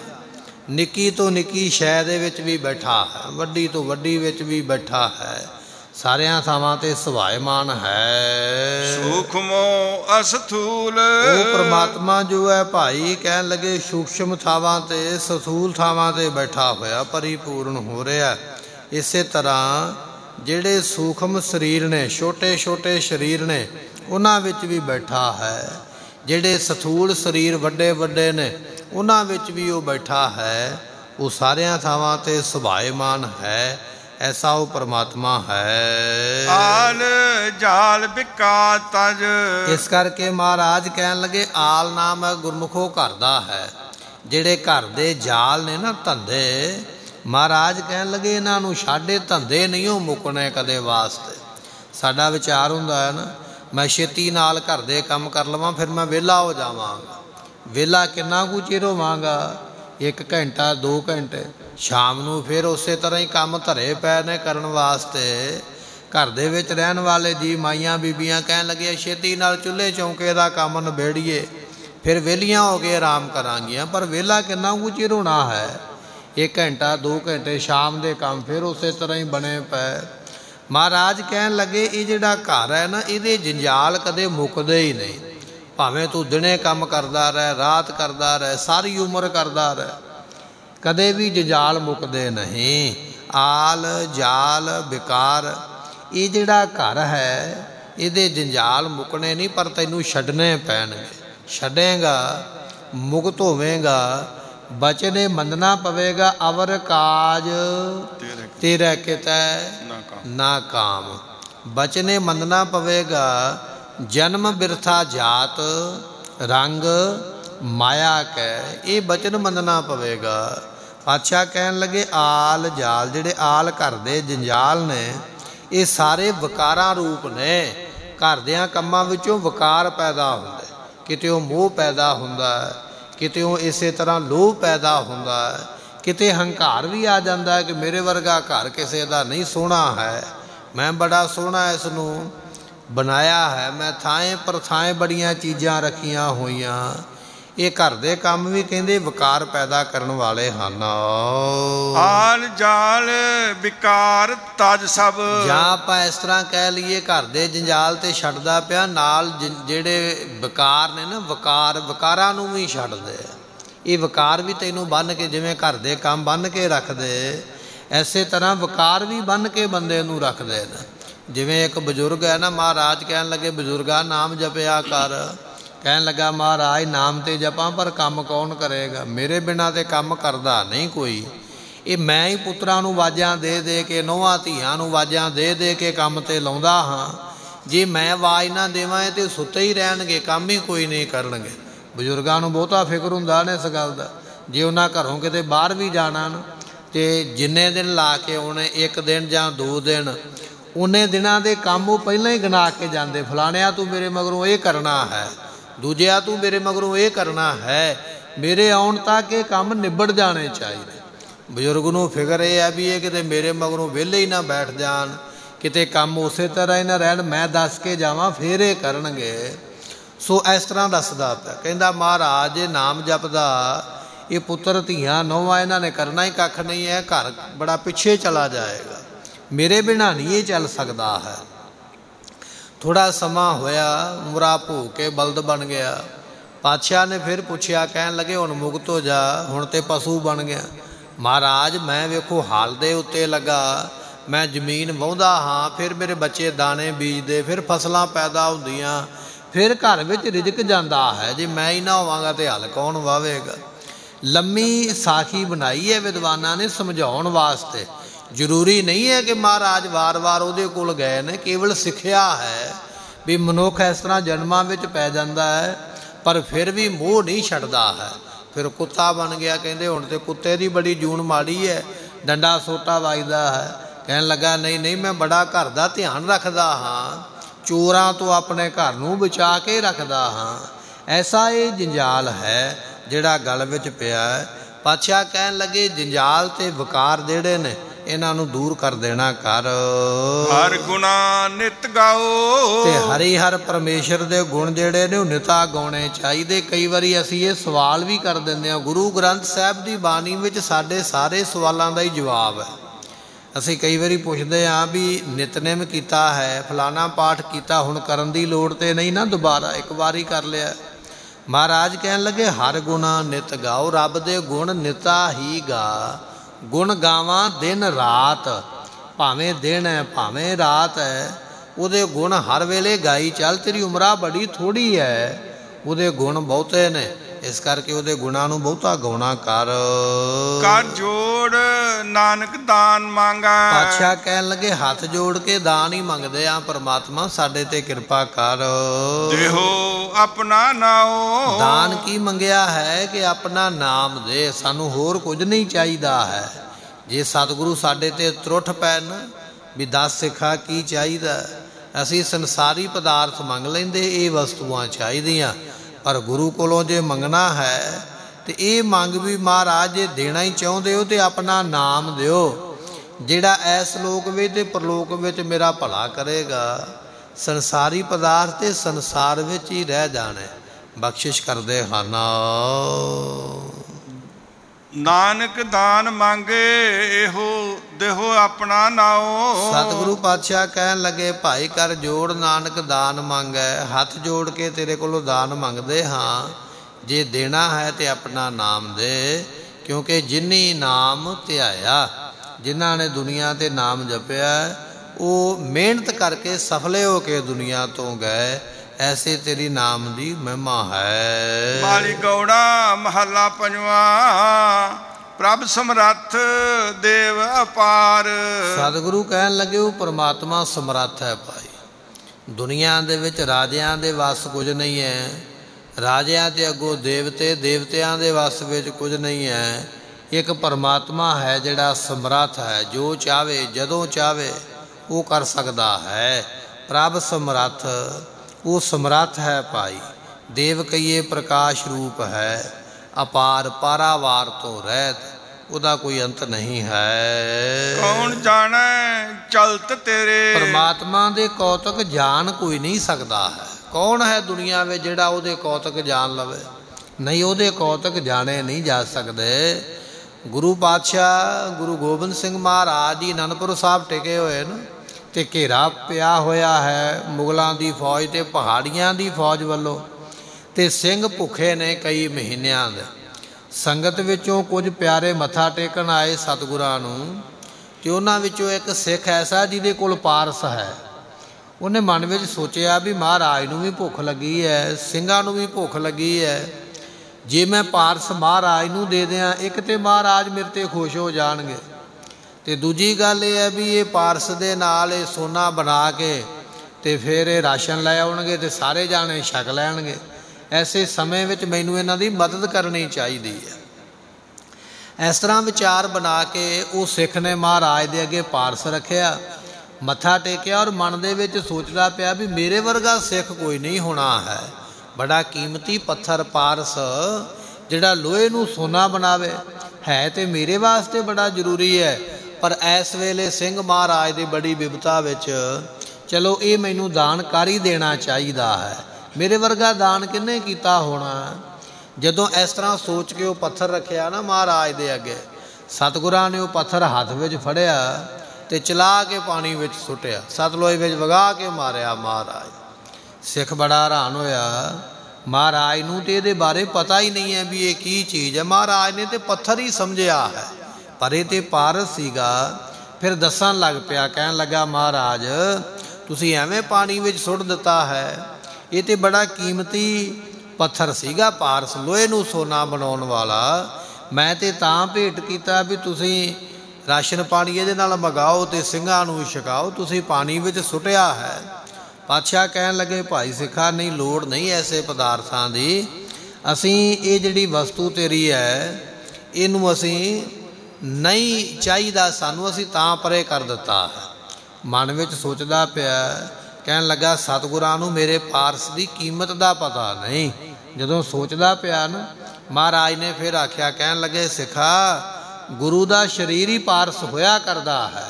ਨਿੱਕੀ ਤੋਂ ਨਿੱਕੀ ਸ਼ੈ ਦੇ ਵਿੱਚ ਵੀ ਬੈਠਾ ਹੈ ਵੱਡੀ ਤੋਂ ਵੱਡੀ ਵਿੱਚ ਵੀ ਬੈਠਾ ਹੈ। ਸਾਰਿਆਂ ਥਾਵਾਂ ਤੇ ਸੁਭਾਇਮਾਨ ਹੈ। ਸੂਖਮੋ ਅਸਥੂਲ। ਉਹ ਪ੍ਰਮਾਤਮਾ ਜੋ ਹੈ ਭਾਈ ਕਹਿਣ ਲੱਗੇ ਸੂਖਸ਼ਮ ਥਾਵਾਂ ਤੇ ਸਥੂਲ ਥਾਵਾਂ ਤੇ ਬੈਠਾ ਹੋਇਆ ਪਰਿਪੂਰਨ ਹੋ ਰਿਹਾ ਇਸੇ ਤਰ੍ਹਾਂ ਜਿਹੜੇ ਸੂਖਮ ਸਰੀਰ ਨੇ ਛੋਟੇ ਛੋਟੇ ਸਰੀਰ ਨੇ ਉਹਨਾਂ ਵਿੱਚ ਵੀ ਬੈਠਾ ਹੈ। ਜਿਹੜੇ ਸਥੂਲ ਸਰੀਰ ਵੱਡੇ ਵੱਡੇ ਨੇ ਉਹਨਾਂ ਵਿੱਚ ਵੀ ਉਹ ਬੈਠਾ ਹੈ। ਉਹ ਸਾਰਿਆਂ ਥਾਵਾਂ ਤੇ ਸੁਭਾਇਮਾਨ ਹੈ। ਐਸਾ ਉਹ ਪਰਮਾਤਮਾ ਹੈ। ਆਲ ਜਾਲ ਬਿਕਾ ਤਜ। ਇਸ ਕਰਕੇ ਮਹਾਰਾਜ ਕਹਿਣ ਲੱਗੇ ਆਲ ਨਾਮ ਗੁਰਮੁਖੋ ਘਰ ਦਾ ਹੈ। ਜਿਹੜੇ ਘਰ ਦੇ ਜਾਲ ਨੇ ਨਾ ਧੰਦੇ ਮਹਾਰਾਜ ਕਹਿਣ ਲੱਗੇ ਇਹਨਾਂ ਨੂੰ ਛਾੜੇ ਧੰਦੇ ਨਹੀਂ ਉਹ ਮੁਕਣੇ ਕਦੇ ਵਾਸਤੇ। ਸਾਡਾ ਵਿਚਾਰ ਹੁੰਦਾ ਹੈ ਨਾ ਮੈਂ ਛੇਤੀ ਨਾਲ ਘਰ ਦੇ ਕੰਮ ਕਰ ਲਵਾਂ ਫਿਰ ਮੈਂ ਵਿਹਲਾ ਹੋ ਜਾਵਾਂਗਾ। ਵਿਹਲਾ ਕਿੰਨਾ ਕੁ ਚਿਰ ਹੋਵਾਂਗਾ? 1 ਘੰਟਾ 2 ਘੰਟੇ। ਸ਼ਾਮ ਨੂੰ ਫਿਰ ਉਸੇ ਤਰ੍ਹਾਂ ਹੀ ਕੰਮ ਧਰੇ ਪਏ ਨੇ ਕਰਨ ਵਾਸਤੇ। ਘਰ ਦੇ ਵਿੱਚ ਰਹਿਣ ਵਾਲੇ ਜੀ ਮਾਈਆਂ ਬੀਬੀਆਂ ਕਹਿਣ ਲੱਗੇ ਛੇਤੀ ਨਾਲ ਚੁੱਲ੍ਹੇ ਚੌਂਕੇ ਦਾ ਕੰਮ ਨਿਬੇੜੀਏ। ਫਿਰ ਵਿਹਲੀਆਂ ਹੋ ਕੇ ਆਰਾਮ ਕਰਾਂਗੀਆਂ। ਪਰ ਵਿਹਲਾ ਕਿੰਨਾ ਕੁ ਚਿਰ ਹੋਣਾ ਹੈ? 1 ਘੰਟਾ 2 ਘੰਟੇ ਸ਼ਾਮ ਦੇ ਕੰਮ ਫਿਰ ਉਸੇ ਤਰ੍ਹਾਂ ਹੀ ਬਣੇ ਪਏ। ਮਹਾਰਾਜ ਕਹਿਣ ਲੱਗੇ, ਇਹ ਜਿਹੜਾ ਘਰ ਹੈ ਨਾ, ਇਹਦੇ ਜੰਜਾਲ ਕਦੇ ਮੁੱਕਦੇ ਹੀ ਨਹੀਂ। ਭਾਵੇਂ ਤੂੰ ਦਿਨੇ ਕੰਮ ਕਰਦਾ ਰਹਿ ਰਾਤ ਕਰਦਾ ਰਹਿ ਸਾਰੀ ਉਮਰ ਕਰਦਾ ਰਹਿ। ਕਦੇ ਵੀ ਜੰਜਾਲ ਮੁੱਕਦੇ ਨਹੀਂ। ਆਲ ਜਾਲ ਵਿਕਾਰ ਇਹ ਜਿਹੜਾ ਘਰ ਹੈ ਇਹਦੇ ਜੰਜਾਲ ਮੁੱਕਣੇ ਨਹੀਂ ਪਰ ਤੈਨੂੰ ਛੱਡਨੇ ਪੈਣਗੇ। ਛੱਡੇਗਾ ਮੁਕਤ ਹੋਵੇਂਗਾ ਬਚਨੇ ਮੰਨਣਾ ਪਵੇਗਾ ਅਵਰ ਕਾਜ ਤੇਰੇ ਕਿਤੈ ਨਾ ਕਾਮ। ਬਚਨੇ ਮੰਨਣਾ ਪਵੇਗਾ ਜਨਮ ਬਿਰਥਾ ਜਾਤ, ਰੰਗ ਮਾਇਆ ਕੈ, ਇਹ ਬਚਨ ਮੰਨਣਾ ਪਵੇਗਾ। ਪਾਤਸ਼ਾਹ ਕਹਿਣ ਲੱਗੇ, ਆਲ ਜਾਲ, ਜਿਹੜੇ ਆਲ ਘਰ ਦੇ ਜੰਜਾਲ ਨੇ, ਇਹ ਸਾਰੇ ਵਿਕਾਰਾਂ ਰੂਪ ਨੇ। ਘਰ ਦਿਆਂ ਕੰਮਾਂ ਵਿੱਚੋਂ ਵਿਕਾਰ ਪੈਦਾ ਹੁੰਦਾ। ਕਿਤੇ ਉਹ ਮੋਹ ਪੈਦਾ ਹੁੰਦਾ ਕਿਤੇ ਉਹ ਇਸੇ ਤਰ੍ਹਾਂ ਲੋਭ ਪੈਦਾ ਹੁੰਦਾ ਕਿਤੇ ਹੰਕਾਰ ਵੀ ਆ ਜਾਂਦਾ ਕਿ ਮੇਰੇ ਵਰਗਾ ਘਰ ਕਿਸੇ ਦਾ ਨਹੀਂ ਸੋਹਣਾ ਹੈ। ਮੈਂ ਬੜਾ ਸੋਹਣਾ ਇਸ ਨੂੰ। ਬਣਾਇਆ ਹੈ। ਮੈਂ ਥਾਂ ਪਰ ਥਾਂ ਬੜੀਆਂ ਚੀਜ਼ਾਂ ਰੱਖੀਆਂ ਹੋਈਆਂ। ਇਹ ਘਰ ਦੇ ਕੰਮ ਵੀ ਕਹਿੰਦੇ ਵਿਕਾਰ ਪੈਦਾ ਕਰਨ ਵਾਲੇ ਹਨ। ਆਲ ਜਾਲ ਵਿਕਾਰ ਤਜ ਸਭ। ਜਾਂ ਆਪਾਂ ਇਸ ਤਰ੍ਹਾਂ ਕਹਿ ਲਈਏ ਘਰ ਦੇ ਜੰਜਾਲ ਤੇ ਛੱਡਦਾ ਪਿਆ ਨਾਲ ਜਿਹੜੇ ਵਿਕਾਰ ਨੇ ਨਾ ਵਿਕਾਰ ਵਿਕਾਰਾਂ ਨੂੰ ਵੀ ਛੱਡਦੇ। ਇਹ ਵਿਕਾਰ ਵੀ ਤੈਨੂੰ ਬੰਨ ਕੇ ਜਿਵੇਂ ਘਰ ਦੇ ਕੰਮ ਬੰਨ ਕੇ ਰੱਖਦੇ ਐਸੇ ਤਰ੍ਹਾਂ ਵਿਕਾਰ ਵੀ ਬੰਨ ਕੇ ਬੰਦੇ ਨੂੰ ਰੱਖਦੇ ਨੇ। ਜਿਵੇਂ ਇੱਕ ਬਜ਼ੁਰਗ ਹੈ ਨਾ, ਮਹਾਰਾਜ ਕਹਿਣ ਲੱਗੇ, ਬਜ਼ੁਰਗਾ, ਨਾਮ ਜਪਿਆ ਕਰ। ਕਹਿਣ ਲੱਗਾ, ਮਹਾਰਾਜ, ਨਾਮ ਤੇ ਜਪਾਂ, ਪਰ ਕੰਮ ਕੌਣ ਕਰੇਗਾ? ਮੇਰੇ ਬਿਨਾ ਤੇ ਕੰਮ ਕਰਦਾ ਨਹੀਂ ਕੋਈ। ਇਹ ਮੈਂ ਹੀ ਪੁੱਤਰਾਂ ਨੂੰ ਵਾਜਾਂ ਦੇ ਦੇ ਕੇ ਨੋਹਾਂ ਧੀਆਂ ਨੂੰ ਵਾਜਾਂ ਦੇ ਦੇ ਕੇ ਕੰਮ ਤੇ ਲਾਉਂਦਾ ਹਾਂ। ਜੇ ਮੈਂ ਆਵਾਜ਼ ਨਾ ਦੇਵਾਂ, ਇਹ ਤੇ ਸੁੱਤੇ ਹੀ ਰਹਿਣਗੇ, ਕੰਮ ਹੀ ਕੋਈ ਨਹੀਂ ਕਰਨਗੇ। ਬਜ਼ੁਰਗਾਂ ਨੂੰ ਬਹੁਤਾ ਫਿਕਰ ਹੁੰਦਾ ਨੇ ਇਸ ਗੱਲ ਦਾ। ਜੇ ਉਹਨਾਂ ਘਰੋਂ ਕਿਤੇ ਬਾਹਰ ਵੀ ਜਾਣਾ ਨਾ, ਤੇ ਜਿੰਨੇ ਦਿਨ ਲਾ ਕੇ ਆਉਣੇ, ਇੱਕ ਦਿਨ ਜਾਂ ਦੋ ਦਿਨ ਉਹਨੇ ਦਿਨਾਂ ਦੇ ਕੰਮ ਉਹ ਪਹਿਲਾਂ ਹੀ ਗਨਾ ਕੇ ਜਾਂਦੇ, ਫਲਾਣਿਆ ਤੂੰ ਮੇਰੇ ਮਗਰੋਂ ਇਹ ਕਰਨਾ ਹੈ, ਦੂਜਿਆ ਤੂੰ ਮੇਰੇ ਮਗਰੋਂ ਇਹ ਕਰਨਾ ਹੈ, ਮੇਰੇ ਆਉਣ ਤੱਕ ਇਹ ਕੰਮ ਨਿਬੜ ਜਾਣੇ ਚਾਹੀਦੇ। ਬਜ਼ੁਰਗ ਨੂੰ ਫਿਕਰ ਇਹ ਹੈ ਵੀ ਇਹ ਕਿਤੇ ਮੇਰੇ ਮਗਰੋਂ ਵਿਹਲੇ ਹੀ ਨਾ ਬੈਠ ਜਾਣ, ਕਿਤੇ ਕੰਮ ਉਸੇ ਤਰ੍ਹਾਂ ਹੀ ਨਾ ਰਹਿਣ, ਮੈਂ ਦੱਸ ਕੇ ਜਾਵਾਂ, ਫੇਰ ਇਹ ਕਰਨਗੇ। ਸੋ ਇਸ ਤਰ੍ਹਾਂ ਦੱਸਦਾ ਪਿਆ, ਕਹਿੰਦਾ, ਮਹਾਰਾਜ, ਇਹ ਨਾਮ ਜਪਦਾ, ਇਹ ਪੁੱਤਰ ਧੀਆਂ, ਨੋਵਾ ਇਹਨਾਂ ਨੇ ਕਰਨਾ ਹੀ ਕੱਖ ਨਹੀਂ ਹੈ, ਘਰ ਬੜਾ ਪਿੱਛੇ ਚਲਾ ਜਾਏਗਾ। ਮੇਰੇ ਬਿਨਾ ਨਹੀਂ ਇਹ ਚੱਲ ਸਕਦਾ ਹੈ। ਥੋੜਾ ਸਮਾਂ ਹੋਇਆ ਉਮਰਾ ਭੂ ਕੇ ਬਲਦ ਬਣ ਗਿਆ। ਪਾਤਸ਼ਾਹ ਨੇ ਫਿਰ ਪੁੱਛਿਆ, ਕਹਿਣ ਲੱਗੇ, ਹੁਣ ਮੁਕਤ ਹੋ ਜਾ, ਹੁਣ ਤੇ ਪਸ਼ੂ ਬਣ ਗਿਆ। ਮਹਾਰਾਜ, ਮੈਂ ਵੇਖੋ ਹਾਲ ਦੇ ਉੱਤੇ ਲੱਗਾ। ਮੈਂ ਜ਼ਮੀਨ ਵਾਹੁੰਦਾ ਹਾਂ, ਫਿਰ ਮੇਰੇ ਬੱਚੇ ਦਾਣੇ ਬੀਜਦੇ, ਫਿਰ ਫਸਲਾਂ ਪੈਦਾ ਹੁੰਦੀਆਂ। ਫਿਰ ਘਰ ਵਿੱਚ ਰਿਜਕ ਜਾਂਦਾ ਹੈ। ਜੇ ਮੈਂ ਹੀ ਨਾ ਹੋਵਾਂਗਾ ਤੇ ਹਲ ਕੌਣ ਵਾਵੇਗਾ? ਲੰਮੀ ਸਾਖੀ ਬਣਾਈ ਹੈ ਵਿਦਵਾਨਾਂ ਨੇ ਸਮਝਾਉਣ ਵਾਸਤੇ। ਜ਼ਰੂਰੀ ਨਹੀਂ ਹੈ ਕਿ ਮਹਾਰਾਜ ਵਾਰ-ਵਾਰ ਉਹਦੇ ਕੋਲ ਗਏ ਨੇ, ਕੇਵਲ ਸਿੱਖਿਆ ਹੈ ਵੀ ਮਨੁੱਖ ਇਸ ਤਰ੍ਹਾਂ ਜਨਮਾਂ ਵਿੱਚ ਪੈ ਜਾਂਦਾ ਹੈ, ਪਰ ਫਿਰ ਵੀ ਮੋਹ ਨਹੀਂ ਛੱਡਦਾ ਹੈ। ਫਿਰ ਕੁੱਤਾ ਬਣ ਗਿਆ, ਕਹਿੰਦੇ ਹੁਣ ਤੇ ਕੁੱਤੇ ਦੀ ਬੜੀ ਜੂਨ ਮਾੜੀ ਹੈ, ਡੰਡਾ ਸੋਟਾ ਵੱਜਦਾ ਹੈ। ਕਹਿਣ ਲੱਗਾ, ਨਹੀਂ ਨਹੀਂ, ਮੈਂ ਬੜਾ ਘਰ ਦਾ ਧਿਆਨ ਰੱਖਦਾ ਹਾਂ, ਚੋਰਾਂ ਤੋਂ ਆਪਣੇ ਘਰ ਨੂੰ ਬਚਾ ਕੇ ਰੱਖਦਾ ਹਾਂ। ਐਸਾ ਇਹ ਜੰਜਾਲ ਹੈ ਜਿਹੜਾ ਗਲ ਵਿੱਚ ਪਿਆ ਹੈ। ਪਾਤਸ਼ਾਹ ਕਹਿਣ ਲੱਗੇ, ਜੰਜਾਲ ਤੇ ਵਕਾਰ ਜਿਹੜੇ ਨੇ ਇਹਨਾਂ ਨੂੰ ਦੂਰ ਕਰ ਦੇਣਾ ਕਰ। ਹਰ ਗੁਣਾ ਨਿਤ ਗਾਓ। ਤੇ ਹਰੀ ਹਰ ਪਰਮੇਸ਼ਰ ਦੇ ਗੁਣ ਜਿਹੜੇ ਨੇ ਉਹ ਨਿਤਾ ਗਾਉਣੇ ਚਾਹੀਦੇ। ਕਈ ਵਾਰੀ ਅਸੀਂ ਇਹ ਸਵਾਲ ਵੀ ਕਰ ਦਿੰਦੇ ਹਾਂ ਗੁਰੂ ਗ੍ਰੰਥ ਸਾਹਿਬ ਦੀ ਬਾਣੀ ਵਿੱਚ ਸਾਡੇ ਸਾਰੇ ਸਵਾਲਾਂ ਦਾ ਹੀ ਜਵਾਬ ਹੈ। ਅਸੀਂ ਕਈ ਵਾਰੀ ਪੁੱਛਦੇ ਆਂ ਵੀ ਨਿਤਨੇਮ ਕੀਤਾ ਹੈ ਫਲਾਣਾ ਪਾਠ ਕੀਤਾ ਹੁਣ ਕਰਨ ਦੀ ਲੋੜ ਤੇ ਨਹੀਂ ਨਾ ਦੁਬਾਰਾ ਇੱਕ ਵਾਰੀ ਕਰ ਲਿਆ। ਮਹਾਰਾਜ ਕਹਿਣ ਲੱਗੇ ਹਰ ਗੁਣਾ ਨਿਤ ਗਾਓ ਰੱਬ ਦੇ ਗੁਣ ਨਿਤਾ ਹੀ ਗਾ। ਗੁਣ ਗਾਵਾਂ ਦਿਨ ਰਾਤ, ਭਾਵੇਂ ਦਿਨ ਹੈ, ਭਾਵੇਂ ਰਾਤ ਹੈ, ਉਹਦੇ ਗੁਣ ਹਰ ਵੇਲੇ ਗਾਈ ਚੱਲ, ਤੇਰੀ ਉਮਰਾ ਬੜੀ ਥੋੜੀ ਹੈ, ਉਹਦੇ ਗੁਣ ਬਹੁਤੇ ਨੇ। ਇਸ ਕਰਕੇ ਉਹਦੇ ਗੁਣਾਂ ਨੂੰ ਬਹੁਤਾ ਗਾਉਣਾ ਕਰ। ਕਰ ਜੋੜ ਨਾਨਕ ਦਾਨ ਮੰਗਾ। ਪਾਤਸ਼ਾਹ ਕਹਿਣ ਲੱਗੇ ਹੱਥ ਜੋੜ ਕੇ ਦਾਨ ਹੀ ਮੰਗਦੇ ਆ ਪਰਮਾਤਮਾ ਸਾਡੇ ਤੇ ਕਿਰਪਾ ਕਰ। ਦੇਹੋ ਆਪਣਾ ਨਾਓ ਦਾਨ ਕੀ ਮੰਗਿਆ ਹੈ ਕਿ ਆਪਣਾ ਨਾਮ ਦੇ ਸਾਨੂੰ ਹੋਰ ਕੁਝ ਨਹੀਂ ਚਾਹੀਦਾ ਹੈ। ਜੇ ਸਤਿਗੁਰੂ ਸਾਡੇ ਤੇ ਤਰੁੱਠ ਪੈਣ ਵੀ ਦਸ ਸਿੱਖਾ ਕੀ ਚਾਹੀਦਾ? ਅਸੀਂ ਸੰਸਾਰੀ ਪਦਾਰਥ ਮੰਗ ਲੈਂਦੇ ਇਹ ਵਸਤੂਆਂ ਚਾਹੀਦੀਆਂ। ਪਰ ਗੁਰੂ ਕੋਲੋਂ ਜੇ ਮੰਗਣਾ ਹੈ, ਤੇ ਇਹ ਮੰਗ ਵੀ ਮਹਾਰਾਜ ਜੇ ਦੇਣਾ ਹੀ ਚਾਹੁੰਦੇ ਹੋ ਤੇ ਆਪਣਾ ਨਾਮ ਦਿਓ। ਜਿਹੜਾ ਐਸ ਲੋਕ ਵਿੱਚ ਤੇ ਪਰਲੋਕ ਵਿੱਚ ਮੇਰਾ ਭਲਾ ਕਰੇਗਾ, ਸੰਸਾਰੀ ਪਦਾਰਥ ਤੇ ਸੰਸਾਰ ਵਿੱਚ ਹੀ ਰਹਿ ਜਾਣਾ ਬਖਸ਼ਿਸ਼ ਕਰਦੇ ਹਨ ਨਾਨਕ ਦਾਨ ਮੰਗੇ, ਇਹੋ ਦੇਹੋ ਆਪਣਾ ਨਾਓ ਸਤਿਗੁਰੂ ਪਾਤਸ਼ਾਹ ਕਹਿਣ ਲੱਗੇ, ਭਾਈ ਕਰ ਜੋੜ, ਨਾਨਕ ਦਾਨ ਮੰਗੈ। ਹੱਥ ਜੋੜ ਕੇ ਤੇਰੇ ਕੋਲੋਂ ਦਾਨ ਮੰਗਦੇ ਹਾਂ। ਜੇ ਦੇਣਾ ਹੈ ਤੇ ਆਪਣਾ ਨਾਮ ਦੇ, ਕਿਉਂਕਿ ਜਿਨੀ ਨਾਮ ਧਿਆਇਆ, ਜਿਨ੍ਹਾਂ ਨੇ ਦੁਨੀਆ ਤੇ ਨਾਮ ਜਪਿਆ, ਉਹ ਮਿਹਨਤ ਕਰਕੇ ਸਫਲੇ ਹੋ ਕੇ ਦੁਨੀਆ ਤੋਂ ਗਏ। ਐਸੇ ਤੇਰੀ ਨਾਮ ਦੀ ਮਹਿਮਾ ਹੈ। ਮਾਲੀ ਗੌੜਾ ਮਹੱਲਾ ਪੰਜਵਾ ਪ੍ਰਭ ਸਮਰੱਥ ਦੇਵ ਅਪਾਰ। ਸਤਿਗੁਰੂ ਕਹਿਣ ਲੱਗੇ ਉਹ ਪ੍ਰਮਾਤਮਾ ਸਮਰੱਥ ਹੈ ਭਾਈ। ਦੁਨੀਆ ਦੇ ਵਿੱਚ ਰਾਜਿਆਂ ਦੇ ਵੱਸ ਕੁਝ ਨਹੀਂ ਹੈ। ਰਾਜਿਆਂ ਤੇ ਅੱਗੋਂ ਦੇਵਤੇ ਦੇਵਤਿਆਂ ਦੇ ਵੱਸ ਵਿੱਚ ਕੁਝ ਨਹੀਂ ਹੈ। ਇੱਕ ਪਰਮਾਤਮਾ ਹੈ ਜਿਹੜਾ ਸਮਰੱਥ ਹੈ। ਜੋ ਚਾਵੇ ਜਦੋਂ ਚਾਵੇ ਉਹ ਕਰ ਸਕਦਾ ਹੈ। ਪ੍ਰਭ ਸਮਰੱਥ ਉਹ ਸਮਰੱਥ ਹੈ ਭਾਈ ਦੇਵ ਕਈਏ ਪ੍ਰਕਾਸ਼ ਰੂਪ ਹੈ ਅਪਾਰ ਪਾਰਾਵਾਰ ਤੋਂ ਰਹਿਤ ਉਹਦਾ ਕੋਈ ਅੰਤ ਨਹੀਂ ਹੈ। ਕੌਣ ਜਾਣੈ ਚਲਤ ਤੇਰੇ? ਪਰਮਾਤਮਾ ਦੇ ਕੌਤਕ ਜਾਣ ਕੋਈ ਨਹੀਂ ਸਕਦਾ ਹੈ। ਕੌਣ ਹੈ ਦੁਨੀਆ ਵਿੱਚ ਜਿਹੜਾ ਉਹਦੇ ਕੌਤਕ ਜਾਣ ਲਵੇ? ਨਹੀਂ ਉਹਦੇ ਕੌਤਕ ਜਾਣੇ ਨਹੀਂ ਜਾ ਸਕਦੇ। ਗੁਰੂ ਪਾਤਸ਼ਾਹ ਗੁਰੂ ਗੋਬਿੰਦ ਸਿੰਘ ਮਹਾਰਾਜ ਜੀ ਅਨੰਦਪੁਰ ਸਾਹਿਬ ਟਿਕੇ ਹੋਏ ਨੇ। ਤੇ ਘੇਰਾ ਪਿਆ ਹੋਇਆ ਹੈ ਮੁਗਲਾਂ ਦੀ ਫੌਜ ਤੇ ਪਹਾੜੀਆਂ ਦੀ ਫੌਜ ਵੱਲੋਂ ਤੇ ਸਿੰਘ ਭੁੱਖੇ ਨੇ ਕਈ ਮਹੀਨਿਆਂ ਦੇ। ਸੰਗਤ ਵਿੱਚੋਂ ਕੁਝ ਪਿਆਰੇ ਮੱਥਾ ਟੇਕਣ ਆਏ ਸਤਿਗੁਰਾਂ ਨੂੰ ਤੇ ਉਹਨਾਂ ਵਿੱਚੋਂ ਇੱਕ ਸਿੱਖ ਐਸਾ ਜਿਹਦੇ ਕੋਲ ਪਾਰਸ ਹੈ। ਉਹਨੇ ਮਨ ਵਿੱਚ ਸੋਚਿਆ ਵੀ ਮਹਾਰਾਜ ਨੂੰ ਵੀ ਭੁੱਖ ਲੱਗੀ ਹੈ, ਸਿੰਘਾਂ ਨੂੰ ਵੀ ਭੁੱਖ ਲੱਗੀ ਹੈ। ਜੇ ਮੈਂ ਪਾਰਸ ਮਹਾਰਾਜ ਨੂੰ ਦੇ ਦਿਆਂ, ਇੱਕ ਤੇ ਮਹਾਰਾਜ ਮੇਰੇ ਤੇ ਖੁਸ਼ ਹੋ ਜਾਣਗੇ। ਤੇ ਦੂਜੀ ਗੱਲ ਇਹ ਹੈ ਵੀ ਇਹ ਪਾਰਸ ਦੇ ਨਾਲ ਇਹ ਸੋਨਾ ਬਣਾ ਕੇ ਤੇ ਫਿਰ ਇਹ ਰਾਸ਼ਨ ਲੈ ਆਉਣਗੇ ਤੇ ਸਾਰੇ ਜਾਣੇ ਛਕ ਲੈਣਗੇ। ਐਸੇ ਸਮੇਂ ਵਿੱਚ ਮੈਨੂੰ ਇਹਨਾਂ ਦੀ ਮਦਦ ਕਰਨੀ ਚਾਹੀਦੀ ਹੈ। ਇਸ ਤਰ੍ਹਾਂ ਵਿਚਾਰ ਬਣਾ ਕੇ ਉਹ ਸਿੱਖ ਨੇ ਮਹਾਰਾਜ ਦੇ ਅੱਗੇ ਪਾਰਸ ਰੱਖਿਆ, ਮੱਥਾ ਟੇਕਿਆ ਔਰ ਮਨ ਦੇ ਵਿੱਚ ਸੋਚਦਾ ਪਿਆ ਵੀ ਮੇਰੇ ਵਰਗਾ ਸਿੱਖ ਕੋਈ ਨਹੀਂ ਹੋਣਾ ਹੈ। ਬੜਾ ਕੀਮਤੀ ਪੱਥਰ ਪਾਰਸ, ਜਿਹੜਾ ਲੋਹੇ ਨੂੰ ਸੋਨਾ ਬਣਾਵੇ, ਹੈ ਤੇ ਮੇਰੇ ਵਾਸਤੇ ਬੜਾ ਜ਼ਰੂਰੀ ਹੈ। ਪਰ ਇਸ ਵੇਲੇ ਸਿੰਘ ਮਹਾਰਾਜ ਦੀ ਬੜੀ ਵਿਪਤਾ ਵਿੱਚ, ਚਲੋ ਇਹ ਮੈਨੂੰ ਦਾਨ ਕਰ ਹੀ ਦੇਣਾ ਚਾਹੀਦਾ ਹੈ। ਮੇਰੇ ਵਰਗਾ ਦਾਨ ਕਿੰਨੇ ਕੀਤਾ ਹੋਣਾ? ਜਦੋਂ ਇਸ ਤਰ੍ਹਾਂ ਸੋਚ ਕੇ ਉਹ ਪੱਥਰ ਰੱਖਿਆ ਨਾ ਮਹਾਰਾਜ ਦੇ ਅੱਗੇ, ਸਤਿਗੁਰਾਂ ਨੇ ਉਹ ਪੱਥਰ ਹੱਥ ਵਿੱਚ ਫੜਿਆ ਤੇ ਚਲਾ ਕੇ ਪਾਣੀ ਵਿੱਚ ਸੁੱਟਿਆ। ਸਤਲੋਏ ਵਿੱਚ ਵਗਾ ਕੇ ਮਾਰਿਆ ਮਹਾਰਾਜ। ਸਿੱਖ ਬੜਾ ਹੈਰਾਨ ਹੋਇਆ। ਮਹਾਰਾਜ ਨੂੰ ਤੇ ਇਹਦੇ ਬਾਰੇ ਪਤਾ ਹੀ ਨਹੀਂ ਹੈ ਵੀ ਇਹ ਕੀ ਚੀਜ਼ ਹੈ। ਮਹਾਰਾਜ ਨੇ ਤੇ ਪੱਥਰ ਹੀ ਸਮਝਿਆ ਹੈ। ਪਰ ਇਹ ਤੇ ਪਾਰਸ ਸੀਗਾ। ਫਿਰ ਦੱਸਣ ਲੱਗ ਪਿਆ, ਕਹਿਣ ਲੱਗਾ, ਮਹਾਰਾਜ, ਤੁਸੀਂ ਐਵੇਂ ਪਾਣੀ ਵਿੱਚ ਸੁੱਟ ਦਿੱਤਾ ਹੈ। ਇਹ ਤੇ ਬੜਾ ਕੀਮਤੀ ਪੱਥਰ ਸੀਗਾ, ਪਾਰਸ ਲੋਹੇ ਨੂੰ ਸੋਨਾ ਬਣਾਉਣ ਵਾਲਾ। ਮੈਂ ਤੇ ਤਾਂ ਭੇਟ ਕੀਤਾ ਵੀ ਤੁਸੀਂ ਰਾਸ਼ਨ ਪਾਣੀ ਇਹਦੇ ਨਾਲ ਮਗਾਓ ਤੇ ਸਿੰਘਾਂ ਨੂੰ ਛਕਾਓ, ਤੁਸੀਂ ਪਾਣੀ ਵਿੱਚ ਸੁੱਟਿਆ ਹੈ। ਪਾਤਸ਼ਾਹ ਕਹਿਣ ਲੱਗੇ, ਭਾਈ ਸਿੱਖਾ, ਨਹੀਂ, ਲੋੜ ਨਹੀਂ ਐਸੇ ਪਦਾਰਥਾਂ ਦੀ। ਅਸੀਂ ਇਹ ਜਿਹੜੀ ਵਸਤੂ ਤੇਰੀ ਹੈ, ਇਹਨੂੰ ਅਸੀਂ ਨਹੀਂ ਚਾਹੀਦਾ ਸਾਨੂੰ, ਅਸੀਂ ਤਾਂ ਪਰੇ ਕਰ ਦਿੱਤਾ। ਹੈ ਮਨ ਵਿੱਚ ਸੋਚਦਾ ਪਿਆ, ਕਹਿਣ ਲੱਗਾ, ਸਤਿਗੁਰਾਂ ਨੂੰ ਮੇਰੇ ਪਾਰਸ ਦੀ ਕੀਮਤ ਦਾ ਪਤਾ ਨਹੀਂ। ਜਦੋਂ ਸੋਚਦਾ ਪਿਆ ਨਾ, ਮਹਾਰਾਜ ਨੇ ਫਿਰ ਆਖਿਆ, ਕਹਿਣ ਲੱਗੇ, ਸਿਖਾ, ਗੁਰੂ ਦਾ ਸਰੀਰ ਹੀ ਪਾਰਸ ਹੋਇਆ ਕਰਦਾ ਹੈ।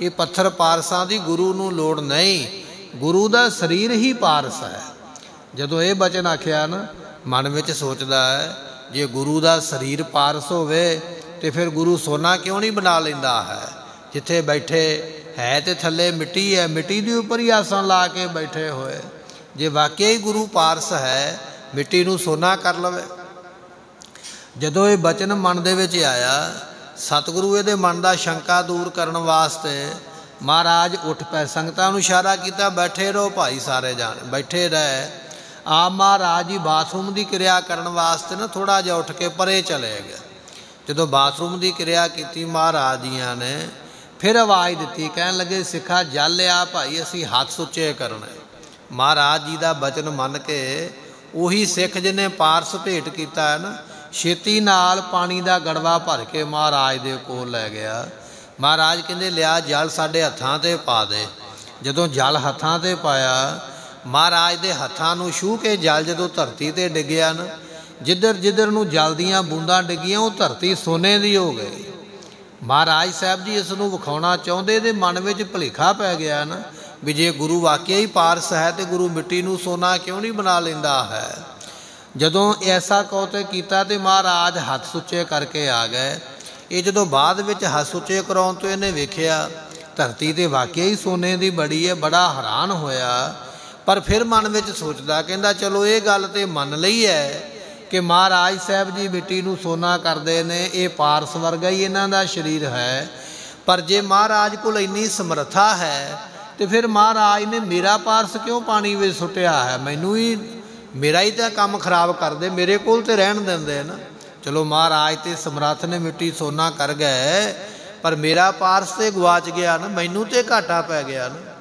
ਇਹ ਪੱਥਰ ਪਾਰਸਾਂ ਦੀ ਗੁਰੂ ਨੂੰ ਲੋੜ ਨਹੀਂ। ਗੁਰੂ ਦਾ ਸਰੀਰ ਹੀ ਪਾਰਸ ਹੈ। ਜਦੋਂ ਇਹ ਬਚਨ ਆਖਿਆ ਨਾ, ਮਨ ਵਿੱਚ ਸੋਚਦਾ ਹੈ, ਜੇ ਗੁਰੂ ਦਾ ਸਰੀਰ ਪਾਰਸ ਹੋਵੇ ਤੇ ਫਿਰ ਗੁਰੂ ਸੋਨਾ ਕਿਉਂ ਨਹੀਂ ਬਣਾ ਲੈਂਦਾ ਹੈ? ਜਿੱਥੇ ਬੈਠੇ ਹੈ ਤੇ ਥੱਲੇ ਮਿੱਟੀ ਹੈ, ਮਿੱਟੀ ਦੇ ਉੱਪਰ ਹੀ ਆਸਣ ਲਾ ਕੇ ਬੈਠੇ ਹੋਏ। ਜੇ ਵਾਕਿਆ ਹੀ ਗੁਰੂ ਪਾਰਸ ਹੈ, ਮਿੱਟੀ ਨੂੰ ਸੋਨਾ ਕਰ ਲਵੇ। ਜਦੋਂ ਇਹ ਬਚਨ ਮਨ ਦੇ ਵਿੱਚ ਆਇਆ, ਸਤਿਗੁਰੂ ਇਹਦੇ ਮਨ ਦਾ ਸ਼ੰਕਾ ਦੂਰ ਕਰਨ ਵਾਸਤੇ ਮਹਾਰਾਜ ਉੱਠ ਪੈ ਸੰਗਤਾਂ ਨੂੰ ਇਸ਼ਾਰਾ ਕੀਤਾ, ਬੈਠੇ ਰਹੋ ਭਾਈ ਸਾਰੇ ਜਾਣ, ਬੈਠੇ ਰਹਿ। ਆ ਮਹਾਰਾਜ ਜੀ ਬਾਥਰੂਮ ਦੀ ਕਿਰਿਆ ਕਰਨ ਵਾਸਤੇ ਨਾ ਥੋੜਾ ਜਿਹਾ ਉੱਠ ਕੇ ਪਰੇ ਚਲੇ ਗਏ। ਜਦੋਂ ਬਾਥਰੂਮ ਦੀ ਕਿਰਿਆ ਕੀਤੀ ਮਹਾਰਾਜ ਜੀਆਂ ਨੇ ਫਿਰ ਆਵਾਜ਼ ਦਿੱਤੀ, ਕਹਿਣ ਲੱਗੇ, ਸਿੱਖਾ, ਜਲ ਆ ਭਾਈ, ਅਸੀਂ ਹੱਥ ਸੁੱਚੇ ਕਰਨੇ। ਮਹਾਰਾਜ ਜੀ ਦਾ ਬਚਨ ਮੰਨ ਕੇ ਉਹੀ ਸਿੱਖ ਜਿਹਨੇ ਪਾਰਸ ਭੇਟ ਕੀਤਾ ਹੈ ਨਾ, ਛੇਤੀ ਨਾਲ ਪਾਣੀ ਦਾ ਗੜਵਾ ਭਰ ਕੇ ਮਹਾਰਾਜ ਦੇ ਕੋਲ ਲੈ ਗਿਆ। ਮਹਾਰਾਜ ਕਹਿੰਦੇ, ਲਿਆ ਜਲ ਸਾਡੇ ਹੱਥਾਂ ਤੇ ਪਾ ਦੇ। ਜਦੋਂ ਜਲ ਹੱਥਾਂ ਤੇ ਪਾਇਆ, ਮਹਾਰਾਜ ਦੇ ਹੱਥਾਂ ਨੂੰ ਛੂ ਕੇ ਜਲ ਜਦੋਂ ਧਰਤੀ ਤੇ ਡਿੱਗਿਆ ਨਾ ਜਿੱਧਰ ਜਿੱਧਰ ਨੂੰ ਜਲਦੀਆਂ ਬੂੰਦਾਂ ਡਿੱਗੀਆਂ, ਉਹ ਧਰਤੀ ਸੋਨੇ ਦੀ ਹੋ ਗਈ। ਮਹਾਰਾਜ ਸਾਹਿਬ ਜੀ ਇਸ ਨੂੰ ਵਿਖਾਉਣਾ ਚਾਹੁੰਦੇ ਦੇ ਮਨ ਵਿੱਚ ਭਲੇਖਾ ਪੈ ਗਿਆ ਨਾ, ਵੀ ਜੇ ਗੁਰੂ ਵਾਕਿਆ ਹੀ ਪਾਰਸ ਹੈ ਤੇ ਗੁਰੂ ਮਿੱਟੀ ਨੂੰ ਸੋਨਾ ਕਿਉਂ ਨਹੀਂ ਬਣਾ ਲੈਂਦਾ ਹੈ? ਜਦੋਂ ਐਸਾ ਕੌਤੇ ਕੀਤਾ ਤੇ ਮਹਾਰਾਜ ਹੱਥ ਸੁੱਚੇ ਕਰਕੇ ਆ ਗਏ। ਇਹ ਜਦੋਂ ਬਾਅਦ ਵਿੱਚ ਹੱਥ ਸੁੱਚੇ ਕਰਾਉਣ ਤੋਂ ਇਹਨੇ ਵੇਖਿਆ, ਧਰਤੀ ਤੇ ਵਾਕਿਆ ਹੀ ਸੋਨੇ ਦੀ ਬੜੀ ਹੈ, ਬੜਾ ਹੈਰਾਨ ਹੋਇਆ। ਪਰ ਫਿਰ ਮਨ ਵਿੱਚ ਸੋਚਦਾ, ਕਹਿੰਦਾ, ਚਲੋ, ਇਹ ਗੱਲ ਤੇ ਮੰਨ ਲਈ ਹੈ। ਕਿ ਮਹਾਰਾਜ ਸਾਹਿਬ ਜੀ ਮਿੱਟੀ ਨੂੰ ਸੋਨਾ ਕਰਦੇ ਨੇ, ਇਹ ਪਾਰਸ ਵਰਗਾ ਹੀ ਇਹਨਾਂ ਦਾ ਸਰੀਰ ਹੈ। ਪਰ ਜੇ ਮਹਾਰਾਜ ਕੋਲ ਇੰਨੀ ਸਮਰੱਥਾ ਹੈ, ਤੇ ਫਿਰ ਮਹਾਰਾਜ ਨੇ ਮੇਰਾ ਪਾਰਸ ਕਿਉਂ ਪਾਣੀ ਵਿੱਚ ਸੁੱਟਿਆ ਹੈ? ਮੈਨੂੰ ਹੀ, ਮੇਰਾ ਹੀ ਤਾਂ ਕੰਮ ਖਰਾਬ ਕਰਦੇ, ਮੇਰੇ ਕੋਲ ਤੇ ਰਹਿਣ ਦਿੰਦੇ ਨਾ ਚਲੋ ਮਹਾਰਾਜ ਤੇ ਸਮਰੱਥ ਨੇ ਮਿੱਟੀ ਸੋਨਾ ਕਰ ਗਏ, ਪਰ ਮੇਰਾ ਪਾਰਸ ਤੇ ਗਵਾਚ ਗਿਆ ਨਾ, ਮੈਨੂੰ ਤੇ ਘਾਟਾ ਪੈ ਗਿਆ ਨਾ।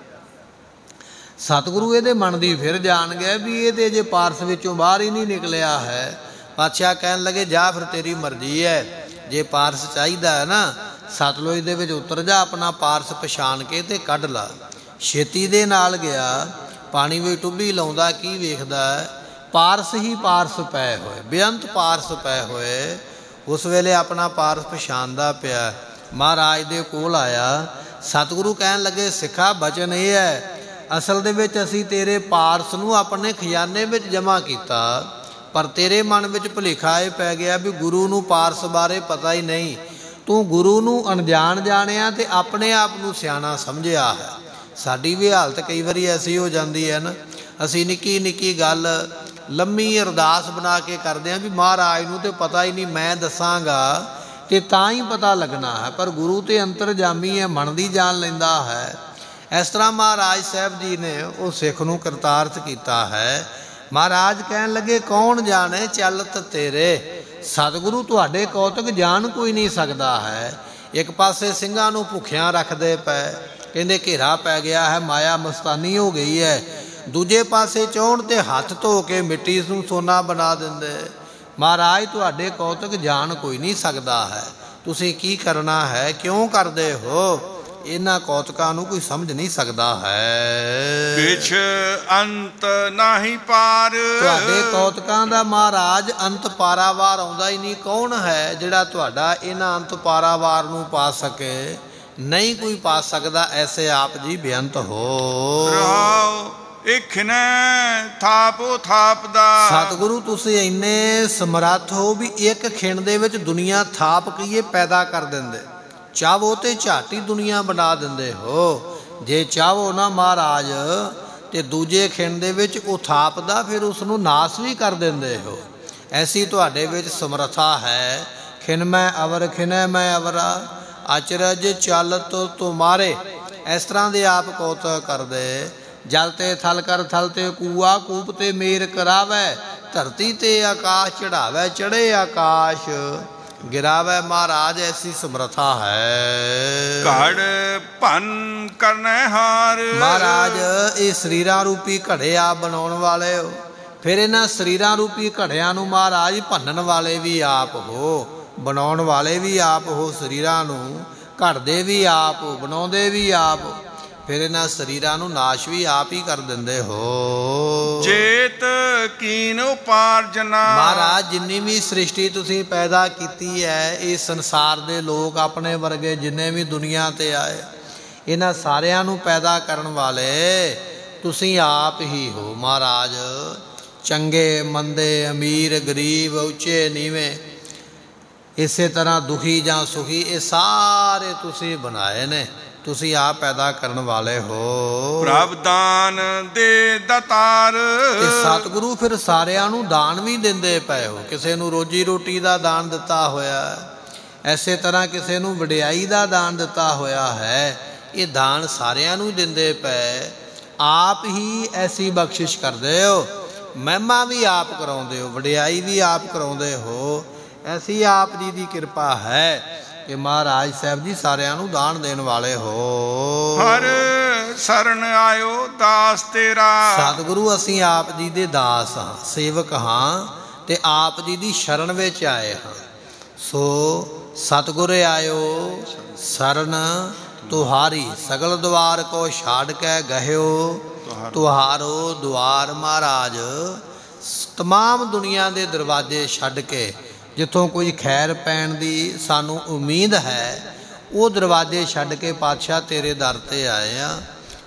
ਸਤਿਗੁਰੂ ਇਹਦੇ ਮਨ ਦੀ ਫਿਰ ਜਾਣ ਗਿਆ ਵੀ ਇਹ ਤੇ ਜੇ ਪਾਰਸ ਵਿੱਚੋਂ ਬਾਹਰ ਹੀ ਨਹੀਂ ਨਿਕਲਿਆ ਹੈ। ਪਾਤਸ਼ਾਹ ਕਹਿਣ ਲੱਗੇ, ਜਾ ਫਿਰ ਤੇਰੀ ਮਰਜ਼ੀ ਹੈ। ਜੇ ਪਾਰਸ ਚਾਹੀਦਾ ਹੈ ਨਾ, ਸਤਲੁਜ ਦੇ ਵਿੱਚ ਉਤਰ ਜਾ, ਆਪਣਾ ਪਾਰਸ ਪਛਾਣ ਕੇ ਤੇ ਕੱਢ ਲਾ। ਛੇਤੀ ਦੇ ਨਾਲ ਗਿਆ, ਪਾਣੀ ਵਿੱਚ ਟੁੱਬੀ ਲਾਉਂਦਾ, ਕੀ ਵੇਖਦਾ ਪਾਰਸ ਹੀ ਪਾਰਸ ਪਏ ਹੋਏ, ਬੇਅੰਤ ਪਾਰਸ ਪਏ ਹੋਏ। ਉਸ ਵੇਲੇ ਆਪਣਾ ਪਾਰਸ ਪਛਾਣਦਾ ਪਿਆ। ਮਹਾਰਾਜ ਦੇ ਕੋਲ ਆਇਆ। ਸਤਿਗੁਰੂ ਕਹਿਣ ਲੱਗੇ, ਸਿੱਖਾ, ਬਚਨ ਇਹ ਹੈ ਅਸਲ ਦੇ ਵਿੱਚ ਅਸੀਂ ਤੇਰੇ ਪਾਰਸ ਨੂੰ ਆਪਣੇ ਖਜ਼ਾਨੇ ਵਿੱਚ ਜਮ੍ਹਾਂ ਕੀਤਾ, ਪਰ ਤੇਰੇ ਮਨ ਵਿੱਚ ਭੁਲੇਖਾ ਇਹ ਪੈ ਗਿਆ ਵੀ ਗੁਰੂ ਨੂੰ ਪਾਰਸ ਬਾਰੇ ਪਤਾ ਹੀ ਨਹੀਂ। ਤੂੰ ਗੁਰੂ ਨੂੰ ਅਣਜਾਣ ਜਾਣਿਆ ਤੇ ਆਪਣੇ ਆਪ ਨੂੰ ਸਿਆਣਾ ਸਮਝਿਆ ਹੈ। ਸਾਡੀ ਵੀ ਹਾਲਤ ਕਈ ਵਾਰੀ ਐਸੀ ਹੋ ਜਾਂਦੀ ਹੈ ਨਾ। ਅਸੀਂ ਨਿੱਕੀ ਨਿੱਕੀ ਗੱਲ, ਲੰਮੀ ਅਰਦਾਸ ਬਣਾ ਕੇ ਕਰਦੇ ਆਂ ਵੀ ਮਹਾਰਾਜ ਨੂੰ ਤੇ ਪਤਾ ਹੀ ਨਹੀਂ, ਮੈਂ ਦੱਸਾਂਗਾ ਤੇ ਤਾਂ ਹੀ ਪਤਾ ਲੱਗਣਾ ਹੈ। ਪਰ ਗੁਰੂ ਤੇ ਅੰਤਰਜਾਮੀ ਹੈ, ਮਨ ਦੀ ਜਾਣ ਲੈਂਦਾ ਹੈ। ਇਸ ਤਰ੍ਹਾਂ ਮਹਾਰਾਜ ਸਾਹਿਬ ਜੀ ਨੇ ਉਹ ਸਿੱਖ ਨੂੰ ਕਰਤਾਰਥ ਕੀਤਾ ਹੈ। ਮਹਾਰਾਜ ਕਹਿਣ ਲੱਗੇ, ਕੌਣ ਜਾਣੇ ਚੱਲਤ ਤੇਰੇ? ਸਤਿਗੁਰੂ ਤੁਹਾਡੇ ਕੌਤਕ ਜਾਣ ਕੋਈ ਨਹੀਂ ਸਕਦਾ ਹੈ। ਇੱਕ ਪਾਸੇ ਸਿੰਘਾਂ ਨੂੰ ਭੁੱਖਿਆਂ ਰੱਖਦੇ ਪਏ ਕਹਿੰਦੇ ਘੇਰਾ ਪੈ ਗਿਆ ਹੈ, ਮਾਇਆ ਮਸਤਾਨੀ ਹੋ ਗਈ ਹੈ। ਦੂਜੇ ਪਾਸੇ ਚੌਣ ਤੇ ਹੱਥ ਧੋ ਕੇ ਮਿੱਟੀ ਨੂੰ ਸੋਨਾ ਬਣਾ ਦਿੰਦੇ। ਮਹਾਰਾਜ, ਤੁਹਾਡੇ ਕੌਤਕ ਜਾਣ ਕੋਈ ਨਹੀਂ ਸਕਦਾ ਹੈ। ਤੁਸੀਂ ਕੀ ਕਰਨਾ ਹੈ? ਕਿਉਂ ਕਰਦੇ ਹੋ? ਇਹਨਾਂ ਕੌਤਕਾਂ ਨੂੰ ਕੋਈ ਸਮਝ ਨਹੀਂ ਸਕਦਾ ਹੈ। ਕਿਛ ਅੰਤ ਨਹੀਂ ਪਾਰ। ਤੁਹਾਡੇ ਕੌਤਕਾਂ ਦਾ ਮਹਾਰਾਜ ਅੰਤ ਪਾਰਾਵਾਰ ਆਉਂਦਾ ਹੀ ਨਹੀਂ। ਕੌਣ ਹੈ ਜਿਹੜਾ ਤੁਹਾਡਾ ਇਹਨਾਂ ਅੰਤ ਪਾਰਾਵਾਰ ਨੂੰ ਪਾ ਸਕੇ? ਨਹੀਂ ਕੋਈ ਪਾ ਸਕਦਾ ਐਸੇ ਆਪ ਜੀ ਬੇਅੰਤ ਹੋ। ਰਹਾਓ ਇਖਨੇ ਥਾਪੋ ਥਾਪਦਾ। ਸਤਿਗੁਰੂ ਤੁਸੀਂ ਇੰਨੇ ਸਮਰੱਥ ਹੋ ਵੀ ਇੱਕ ਖਿਣ ਦੇ ਵਿੱਚ ਦੁਨੀਆ ਥਾਪ ਕਹੀਏ ਪੈਦਾ ਕਰ ਦਿੰਦੇ। ਚਾਹੋ ਤੇ ਝਾਟੀ ਦੁਨੀਆ ਬਣਾ ਦਿੰਦੇ ਹੋ। ਜੇ ਚਾਹੋ ਨਾ ਮਹਾਰਾਜ, ਤੇ ਦੂਜੇ ਖਿੰਡ ਦੇ ਵਿੱਚ ਉਹ ਥਾਪਦਾ, ਫਿਰ ਉਸ ਨੂੰ ਨਾਸ ਵੀ ਕਰ ਦਿੰਦੇ ਹੋ। ਐਸੀ ਤੁਹਾਡੇ ਵਿੱਚ ਸਮਰੱਥਾ ਹੈ। ਖਿਨ ਮੈਂ ਅਵਰ, ਖਿਨੈ ਮੈਂ ਅਵਰਾ, ਅਚਰਜ ਚਲਤ ਤੁਮਾਰੇ ਇਸ ਤਰ੍ਹਾਂ ਦੇ ਆਪ ਕੋਤ ਕਰਦੇ। ਜਲ ਤੇ ਥਲ ਕਰ ਥਲ ਤੇ ਕੂਆ, ਕੂਪ ਤੇ ਮੇਰ ਕਰਾਵੇ। ਧਰਤੀ ਤੇ ਆਕਾਸ਼ ਚੜਾਵੇ ਚੜੇ ਆਕਾਸ਼। ਗਿਰਾਵੇ ਮਹਾਰਾਜ ਐਸੀ ਸਮਰਥਾ ਹੈ। ਘੜ ਭਨ ਕਰਨੇ ਹਾਰ। ਮਹਾਰਾਜ ਇਹ ਸਰੀਰਾਂ ਰੂਪੀ ਘੜਿਆ ਬਣਾਉਣ ਵਾਲੇ ਹੋ। ਫਿਰ ਇਹਨਾਂ ਸਰੀਰਾਂ ਰੂਪੀ ਘੜਿਆਂ ਨੂੰ ਮਹਾਰਾਜ ਭੰਨਣ ਵਾਲੇ ਵੀ ਆਪ ਹੋ ਬਣਾਉਣ ਵਾਲੇ ਵੀ ਆਪ ਹੋ ਸਰੀਰਾਂ ਨੂੰ ਘੜਦੇ ਵੀ ਆਪ ਬਣਾਉਂਦੇ ਵੀ ਆਪ ਫਿਰ ਇਹਨਾਂ ਸਰੀਰਾਂ ਨੂੰ ਨਾਸ਼ ਵੀ ਆਪ ਹੀ ਕਰ ਦਿੰਦੇ ਹੋ। ਜੇਤ ਕੀਨ ਉਪਾਰਜਨਾ। ਮਹਾਰਾਜ ਜਿੰਨੀ ਵੀ ਸ੍ਰਿਸ਼ਟੀ ਤੁਸੀਂ ਪੈਦਾ ਕੀਤੀ ਹੈ ਇਹ ਸੰਸਾਰ ਦੇ ਲੋਕ ਆਪਣੇ ਵਰਗੇ ਜਿੰਨੇ ਵੀ ਦੁਨੀਆ ਤੇ ਆਏ ਇਹਨਾਂ ਸਾਰਿਆਂ ਨੂੰ ਪੈਦਾ ਕਰਨ ਵਾਲੇ ਤੁਸੀਂ ਆਪ ਹੀ ਹੋ ਮਹਾਰਾਜ। ਚੰਗੇ ਮੰਦੇ ਅਮੀਰ ਗਰੀਬ ਉੱਚੇ ਨੀਵੇਂ ਇਸੇ ਤਰ੍ਹਾਂ ਦੁਖੀ ਜਾਂ ਸੁਖੀ ਇਹ ਸਾਰੇ ਤੁਸੀਂ ਬਣਾਏ ਨੇ। ਤੁਸੀਂ ਆਪ ਪੈਦਾ ਕਰਨ ਵਾਲੇ ਹੋ। ਪ੍ਰਭ ਦਾਨ ਦੇ ਦਤਾਰ। ਤੇ ਸਤਿਗੁਰੂ ਫਿਰ ਸਾਰਿਆਂ ਨੂੰ ਦਾਨ ਵੀ ਦਿੰਦੇ ਪਏ ਹੋ। ਕਿਸੇ ਨੂੰ ਰੋਜੀ ਰੋਟੀ ਦਾ ਦਾਨ ਦਿੱਤਾ ਹੋਇਆ ਹੈ। ਐਸੇ ਤਰ੍ਹਾਂ ਕਿਸੇ ਨੂੰ ਵਡਿਆਈ ਦਾ ਦਾਨ ਦਿੱਤਾ ਹੋਇਆ ਹੈ ਇਹ ਦਾਨ ਸਾਰਿਆਂ ਨੂੰ ਦਿੰਦੇ ਪਏ। ਆਪ ਹੀ ਐਸੀ ਬਖਸ਼ਿਸ਼ ਕਰਦੇ ਹੋ ਮਹਿਮਾ ਵੀ ਆਪ ਕਰਾਉਂਦੇ ਹੋ ਵਡਿਆਈ ਵੀ ਆਪ ਕਰਾਉਂਦੇ ਹੋ। ਐਸੀ ਆਪ ਜੀ ਦੀ ਕਿਰਪਾ ਹੈ। ਕਿ ਮਹਾਰਾਜ ਸਾਹਿਬ ਜੀ ਸਾਰਿਆਂ ਨੂੰ ਦਾਨ ਦੇਣ ਵਾਲੇ ਹੋ। ਹਰ ਸਰਨ ਆਇਓ ਦਾਸ ਤੇਰਾ। ਸਤਿਗੁਰੂ ਅਸੀਂ ਆਪ ਜੀ ਦੇ ਦਾਸ ਹਾਂ ਸੇਵਕ ਹਾਂ ਤੇ ਆਪ ਜੀ ਦੀ ਸ਼ਰਨ ਵਿੱਚ ਆਏ ਹਾਂ। ਸੋ ਸਤਿਗੁਰ ਆਇਓ ਸਰਨ ਤੁਹਾਰੀ ਸਗਲ ਦਵਾਰ ਕੋ ਛਾੜ ਕੇ ਗਹਿਓ। ਤੁਹਾਰੋ ਦਵਾਰ ਮਹਾਰਾਜ ਤਮਾਮ ਦੁਨੀਆ ਦੇ ਦਰਵਾਜ਼ੇ ਛੱਡ ਕੇ ਜਿੱਥੋਂ ਕੋਈ ਖੈਰ ਪੈਣ ਦੀ ਸਾਨੂੰ ਉਮੀਦ ਹੈ ਉਹ ਦਰਵਾਜ਼ੇ ਛੱਡ ਕੇ ਪਾਤਸ਼ਾਹ ਤੇਰੇ ਦਰ ਤੇ ਆਏ ਆ।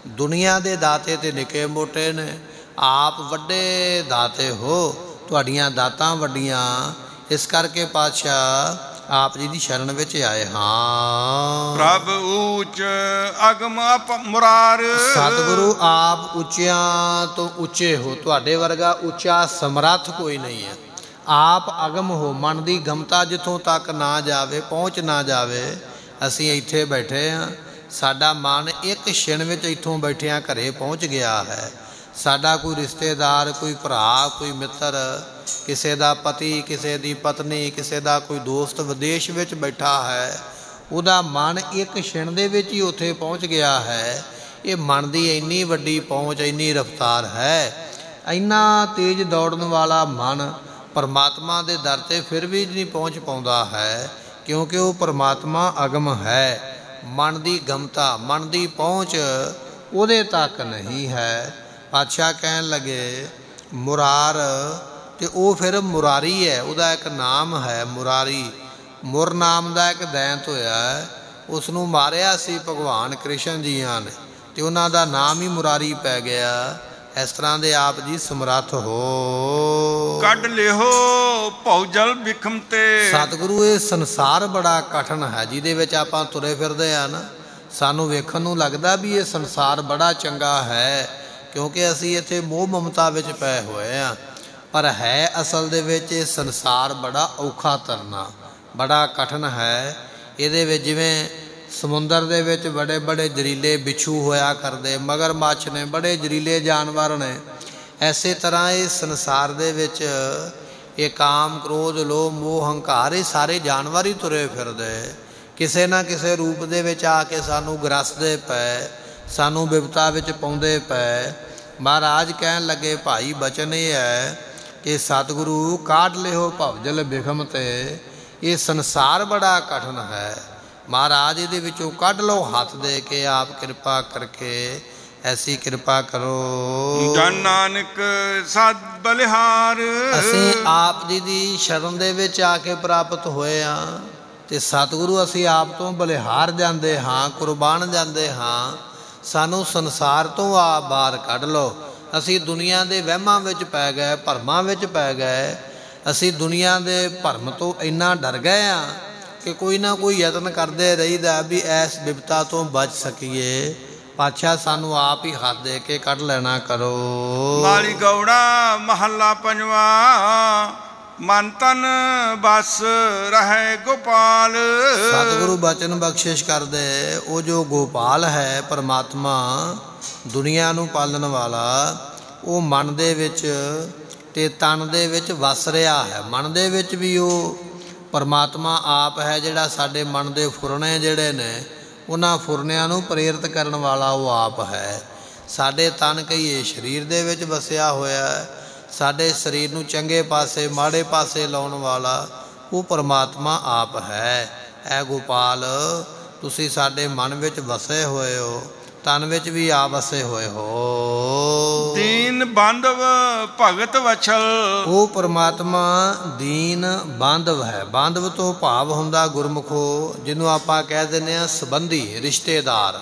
ਦੁਨੀਆ ਦੇ ਦਾਤੇ ਤੇ ਨਿੱਕੇ ਮੋਟੇ ਨੇ। ਆਪ ਵੱਡੇ ਦਾਤੇ ਹੋ ਤੁਹਾਡੀਆਂ ਦਾਤਾਂ ਵੱਡੀਆਂ। ਇਸ ਕਰਕੇ ਪਾਤਸ਼ਾਹ ਆਪ ਜੀ ਦੀ ਸ਼ਰਨ ਵਿੱਚ ਆਏ। ਹਾਂ। ਪ੍ਰਭ ਊਚ ਅਗਮ ਮੁਰਾਰ। ਸਤਿਗੁਰੂ ਆਪ ਉੱਚਿਆਂ ਤੋਂ ਉੱਚੇ ਹੋ। ਤੁਹਾਡੇ ਵਰਗਾ ਉੱਚਾ ਸਮਰੱਥ ਕੋਈ ਨਹੀਂ ਹੈ। ਆਪ ਅਗਮ ਹੋ, ਮਨ ਦੀ ਗਮਤਾ ਜਿੱਥੋਂ ਤੱਕ ਨਾ ਜਾਵੇ, ਪਹੁੰਚ ਨਾ ਜਾਵੇ, ਅਸੀਂ ਇੱਥੇ ਬੈਠੇ ਹਾਂ। ਸਾਡਾ ਮਨ ਇੱਕ ਛਿਣ ਵਿੱਚ ਇੱਥੋਂ ਬੈਠਿਆਂ ਘਰੇ ਪਹੁੰਚ ਗਿਆ ਹੈ। ਸਾਡਾ ਕੋਈ ਰਿਸ਼ਤੇਦਾਰ, ਕੋਈ ਭਰਾ, ਕੋਈ ਮਿੱਤਰ, ਕਿਸੇ ਦਾ ਪਤੀ, ਕਿਸੇ ਦੀ ਪਤਨੀ, ਕਿਸੇ ਦਾ ਕੋਈ ਦੋਸਤ ਵਿਦੇਸ਼ ਵਿੱਚ ਬੈਠਾ ਹੈ, ਉਹਦਾ ਮਨ ਇੱਕ ਛਿਣ ਦੇ ਵਿੱਚ ਹੀ ਉੱਥੇ ਪਹੁੰਚ ਗਿਆ ਹੈ। ਇਹ ਮਨ ਦੀ ਇੰਨੀ ਵੱਡੀ ਪਹੁੰਚ, ਇੰਨੀ ਰਫ਼ਤਾਰ ਹੈ। ਇੰਨਾ ਤੇਜ਼ ਦੌੜਨ ਵਾਲਾ ਮਨ ਪਰਮਾਤਮਾ ਦੇ ਦਰ ਤੇ ਫਿਰ ਵੀ ਨਹੀਂ ਪਹੁੰਚ ਪਾਉਂਦਾ ਹੈ, ਕਿਉਂਕਿ ਉਹ ਪਰਮਾਤਮਾ ਅਗਮ ਹੈ। ਮਨ ਦੀ ਗਮਤਾ, ਮਨ ਦੀ ਪਹੁੰਚ ਉਹਦੇ ਤੱਕ ਨਹੀਂ ਹੈ। ਪਾਤਸ਼ਾਹ ਕਹਿਣ ਲੱਗੇ, ਮੁਰਾਰ, ਤੇ ਉਹ ਫਿਰ ਮੁਰਾਰੀ ਹੈ, ਉਹਦਾ ਇੱਕ ਨਾਮ ਹੈ ਮੁਰਾਰੀ। ਮੁਰ ਨਾਮ ਦਾ ਇੱਕ ਦੈਂਤ ਹੋਇਆ ਹੈ ਉਸ ਨੂੰ ਮਾਰਿਆ ਸੀ ਭਗਵਾਨ ਕ੍ਰਿਸ਼ਨ ਜੀਆਂ ਨੇ, ਤੇ ਉਹਨਾਂ ਦਾ ਨਾਮ ਹੀ ਮੁਰਾਰੀ ਪੈ ਗਿਆ। ਇਸ ਤਰ੍ਹਾਂ ਦੇ ਆਪ ਜੀ ਸਮਰੱਥ ਹੋ। ਕੱਢ ਲਿਓ ਭੌਜਲ ਵਿਖਮ ਤੇ। ਸਤਿਗੁਰੂ ਇਹ ਸੰਸਾਰ ਬੜਾ ਕਠਨ ਹੈ ਜਿਹਦੇ ਵਿੱਚ ਆਪਾਂ ਤੁਰੇ ਫਿਰਦੇ ਆ ਨਾ ਸਾਨੂੰ ਵੇਖਣ ਨੂੰ ਲੱਗਦਾ ਵੀ ਇਹ ਸੰਸਾਰ ਬੜਾ ਚੰਗਾ ਹੈ ਕਿਉਂਕਿ ਅਸੀਂ ਇੱਥੇ ਮੋਹ ਮਮਤਾ ਵਿੱਚ ਪਏ ਹੋਏ ਆ ਪਰ ਹੈ ਅਸਲ ਦੇ ਵਿੱਚ ਇਹ ਸੰਸਾਰ ਬੜਾ ਔਖਾ ਤਰਨਾ ਬੜਾ ਕਠਨ ਹੈ। ਇਹਦੇ ਵਿੱਚ ਜਿਵੇਂ ਸਮੁੰਦਰ ਦੇ ਵਿੱਚ ਬੜੇ ਬੜੇ ਜ਼ਰੀਲੇ ਵਿਛੂ ਹੋਇਆ ਕਰਦੇ ਮਗਰਮੱਛ ਨੇ ਬੜੇ ਜ਼ਰੀਲੇ ਜਾਨਵਰ ਨੇ। ਐਸੇ ਤਰ੍ਹਾਂ ਇਹ ਸੰਸਾਰ ਦੇ ਵਿੱਚ ਇਹ ਕਾਮ, ਕ੍ਰੋਧ, ਲੋਭ, ਮੋਹ, ਹੰਕਾਰ, ਇਹ ਸਾਰੇ ਜਾਨਵਰ ਹੀ ਤੁਰੇ ਫਿਰਦੇ। ਕਿਸੇ ਨਾ ਕਿਸੇ ਰੂਪ ਦੇ ਵਿੱਚ ਆ ਕੇ ਸਾਨੂੰ ਗਰਸਦੇ ਪਏ, ਸਾਨੂੰ ਵਿਪਤਾ ਵਿੱਚ ਪਾਉਂਦੇ ਪਏ। ਮਹਾਰਾਜ ਕਹਿਣ ਲੱਗੇ, ਭਾਈ, ਬਚਨ ਇਹ ਹੈ ਕਿ ਸਤਿਗੁਰੂ ਕਾਢ ਲਿਓ ਭਵਜਲ ਬਿਖਮ ਤੇ ਇਹ ਸੰਸਾਰ ਬੜਾ ਕਠਨ ਹੈ। ਮਹਾਰਾਜ ਇਹਦੇ ਵਿੱਚੋਂ ਕੱਢ ਲਓ ਹੱਥ ਦੇ ਕੇ ਆਪ ਕਿਰਪਾ ਕਰਕੇ ਐਸੀ ਕਿਰਪਾ ਕਰੋ। ਜਨ ਨਾਨਕ ਸਦ ਬਲਿਹਾਰ। ਅਸੀਂ ਆਪ ਜੀ ਦੀ ਸ਼ਰਨ ਦੇ ਵਿੱਚ ਆ ਕੇ ਪ੍ਰਾਪਤ ਹੋਏ ਆ ਤੇ ਸਤਿਗੁਰੂ ਅਸੀਂ ਆਪ ਤੋਂ ਬਲਿਹਾਰ ਜਾਂਦੇ ਹਾਂ ਕੁਰਬਾਨ ਜਾਂਦੇ ਹਾਂ। ਸਾਨੂੰ ਸੰਸਾਰ ਤੋਂ ਆ ਬਾਹਰ ਕੱਢ ਲਓ। ਅਸੀਂ ਦੁਨੀਆ ਦੇ ਵਹਿਮਾਂ ਵਿੱਚ ਪੈ ਗਏ ਭਰਮਾਂ ਵਿੱਚ ਪੈ ਗਏ। ਅਸੀਂ ਦੁਨੀਆ ਦੇ ਭਰਮ ਤੋਂ ਇੰਨਾ ਡਰ ਗਏ ਆ ਕਿ ਕੋਈ ਨਾ ਕੋਈ ਯਤਨ ਕਰਦੇ ਰਹੀਦਾ ਵੀ ਐਸ ਵਿਪਤਾ ਤੋਂ ਬਚ ਸਕੀਏ। ਪਾਤਸ਼ਾਹ ਸਾਨੂੰ ਆਪ ਹੀ ਹੱਥ ਦੇ ਕੇ ਕੱਢ ਲੈਣਾ ਕਰੋ। ਮਾਲੀ ਗੌੜਾ ਮਹੱਲਾ ਪੰਜਵਾ ਮਨ ਤਨ ਬਸ ਰਹਿ ਗੋਪਾਲ। ਸਤਿਗੁਰੂ ਬਚਨ ਬਖਸ਼ਿਸ਼ ਕਰਦੇ ਉਹ ਜੋ ਗੋਪਾਲ ਹੈ ਪਰਮਾਤਮਾ ਦੁਨੀਆ ਨੂੰ ਪਾਲਣ ਵਾਲਾ ਉਹ ਮਨ ਦੇ ਵਿੱਚ ਤੇ ਤਨ ਦੇ ਵਿੱਚ ਵਸ ਰਿਹਾ ਹੈ। ਮਨ ਦੇ ਵਿੱਚ ਵੀ ਉਹ ਪਰਮਾਤਮਾ ਆਪ ਹੈ ਜਿਹੜਾ ਸਾਡੇ ਮਨ ਦੇ ਫੁਰਨੇ ਜਿਹੜੇ ਨੇ, ਉਹਨਾਂ ਫੁਰਨਿਆਂ ਨੂੰ ਪ੍ਰੇਰਿਤ ਕਰਨ ਵਾਲਾ ਉਹ ਆਪ ਹੈ। ਸਾਡੇ ਤਨ ਕਹੀਏ ਸਰੀਰ ਦੇ ਵਿੱਚ ਵਸਿਆ ਹੋਇਆ ਹੈ, ਸਾਡੇ ਸਰੀਰ ਨੂੰ ਚੰਗੇ ਪਾਸੇ, ਮਾੜੇ ਪਾਸੇ ਲਾਉਣ ਵਾਲਾ ਉਹ ਪਰਮਾਤਮਾ ਆਪ ਹੈ। ਐ ਗੋਪਾਲ, ਤੁਸੀਂ ਸਾਡੇ ਮਨ ਵਿੱਚ ਵਸੇ ਹੋਏ ਹੋ। ਤਨ ਵਿੱਚ ਵੀ ਆ ਵਸੇ ਹੋਏ ਹੋ। ਦੀਨ ਬੰਧਵ ਭਗਤ ਵਛਲ। ਉਹ ਪਰਮਾਤਮਾ ਦੀਨ ਬਾਂਧਵ ਹੈ। ਬਾਂਧਵ ਤੋਂ ਭਾਵ ਹੁੰਦਾ ਗੁਰਮੁਖੋ ਜਿਹਨੂੰ ਆਪਾਂ ਕਹਿ ਦਿੰਦੇ ਆ ਸਬੰਧੀ ਰਿਸ਼ਤੇਦਾਰ।